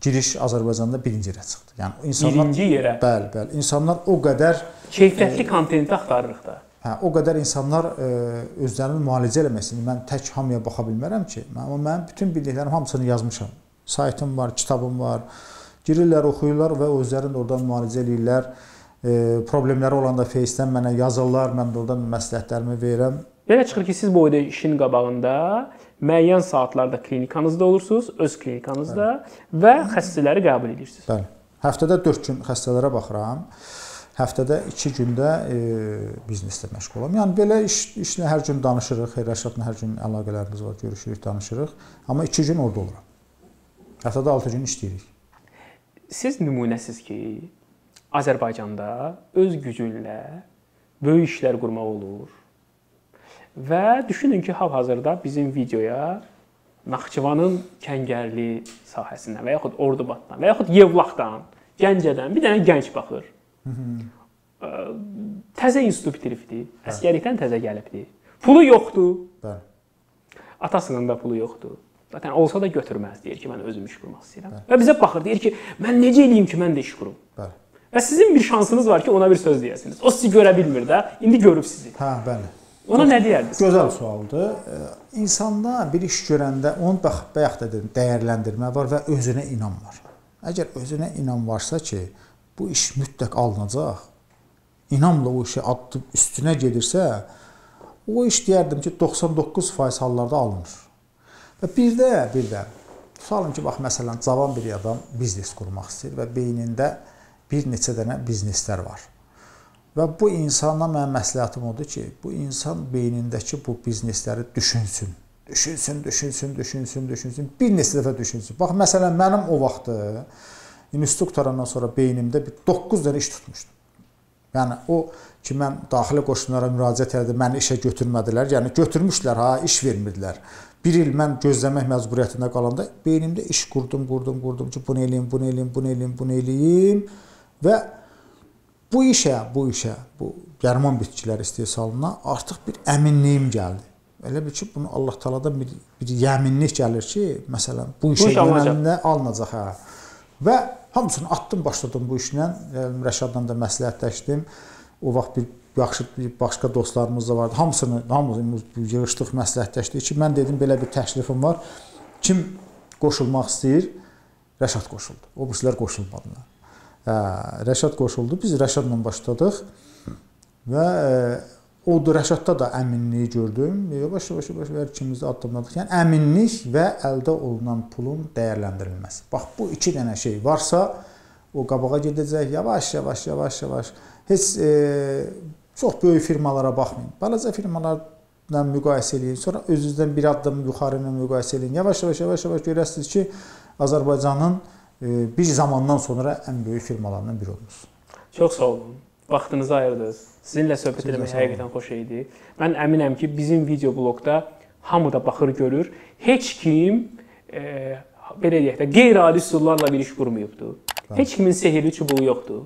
giriş Azərbaycanda birinci yerə çıxdı. Yəni insanlar birinci yerə. Bəli, bəli. İnsanlar o qədər keyfiyyətli e, kontenti axtarırıq da. Hə, o qədər insanlar e, özlərini müalicə eləməsini mən tək hamıya baxa bilmərəm ki. Mən amma mənim bütün bildiklərim hamısını yazmışam. Saytım var, kitabım var. Girirlər, oxuyurlar və özlərini oradan müalicə eləyirlər. E, problemləri olanda Face-dən mənə yazırlar, mən də oradan məsləhətlərimi verirəm. Belə çıxır ki, siz bu boyda işin qabağında müəyyən saatlarda klinikanızda olursunuz, öz klinikanızda Bəli. və xəstələri qəbul edirsiniz. Bəli. Həftədə 4 gün xəstələrə baxıram. Həftədə 2 gündə e, bizneslə məşğulam. Yəni belə iş işlə hər gün danışırıq, xeyirləşatla hər gün əlaqələrimiz var, görüşürük, danışırıq. Amma 2 gün orada oluram. Həftədə 6 gün işləyirik. Siz nümunəsiz ki, Azərbaycanda öz gücünlə böyük işlər qurmaq olur Və düşünün ki, hal-hazırda bizim videoya Naxçıvanın Kəngərli sahəsindən və yaxud Ordubaddan və yaxud Yevlaxdan, Gəncədən bir dənə gənc baxır. Təzə institut bitiribdi, əsgərlikdən təzə gəlibdi. Pulu yoxdur. Bəli. Atasının da pulu yoxdur. Zaten olsa da götürməz, deyir ki, mən özüm iş qurmaq istəyirəm. Bəli. Və bizə baxır, deyir ki, mən necə eləyim ki, mən də iş qurum. Bəli. Və sizin bir şansınız var ki, ona bir söz deyəsiniz. O sizi görə bilmir də, indi görüb sizi. Hə, bəli. Ona nə deyərdiniz? Gözəl sualdır. İnsanda bir iş görəndə onu bax bayaq da dedim, dəyərləndirmə var və özünə inam var. Əgər özünə inam varsa ki, bu iş mütləq alınacaq, inamla o işi addım üstünə gedirsə, o iş deyərdim ki, 99% hallarda alınır. Və bir də, bir də tutalım ki, bax məsələn, cavan bir adam biznes qurmaq istəyir və beynində bir neçə dənə bizneslər var. Və bu insana mənim məsləhətim odur ki, bu insan beynindəki bu biznesləri düşünsün. Düşünsün, düşünsün, düşünsün, düşünsün. Bir neçə dəfə düşünsün. Bax, məsələn, mənim o vaxtı institut qutarandan sonra beynimdə bir 9 dənə iş tutmuşdu. Yəni o ki, mən daxili qoşunlara müraciət etdim, məni işə götürmədilər. Yəni götürmüşlər, ha, iş vermirdilər. Bir il mən gözləmək məcburiyyətində qalanda beynimdə iş qurdum, qurdum, qurdum ki, bunu eləyim, bunu eləyim, bunu eləyim, bunu eləyim və Bu işə, bu işə, bu dərman bitkilər istehsalına artıq bir əminliyim gəldi. Elə bir ki, bunu Allah Taala'dan bir, bir yəminlik gəlir ki, məsələn, bu işə yönəndə alınacaq hə. Və Hamısını atdım, başladım bu işlə. Rəşadla da məsləhətləşdim. O vaxt bir yaxşı bir başqa dostlarımız da vardı. Hamısını, hamımız yığışdıq, məsləhətləşdik ki, mən dedim belə bir təklifim var. Kim qoşulmaq istəyir? Rəşad qoşuldu. O birisilər qoşulmadılar. Hə, Rəşad qoşuldu. Biz Rəşadla başladıq və Odur Rəşadda da əminliyi gördüm. Yavaş-yavaş yavaş və ikimiz də addımladıq. Yəni əminlik və əldə olunan pulun dəyərləndirilməsi. Bax bu iki dənə şey varsa, o qabağa gedəcək yavaş-yavaş, yavaş-yavaş. Heç e, çox böyük firmalara baxmayın. Balaca firmalarla müqayisə eləyin. Sonra özünüzdən bir addım yuxarı ilə müqayisə eləyin. Yavaş-yavaş, yavaş-yavaş görəsiniz ki, Azərbaycanın e, bir zamandan sonra ən böyük firmalarından biri olmusunuz. Çox sağ olun. Vaxtınızı ayırdınız. Sizinlə söhbət etmək həqiqətən xoş idi. Mən əminəm ki, bizim video bloqda hamı da baxır, görür. Heç kim e, belə deyək də qeyri-adi üsullarla bir iş qurmayıbdı. Heç kimin sehirli çubuğu yoxdur.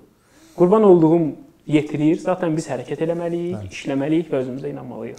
Qurban olduğum yetirir. Zaten biz hərəkət eləməliyik, Bəli. işləməliyik və özümüzə inanmalıyıq.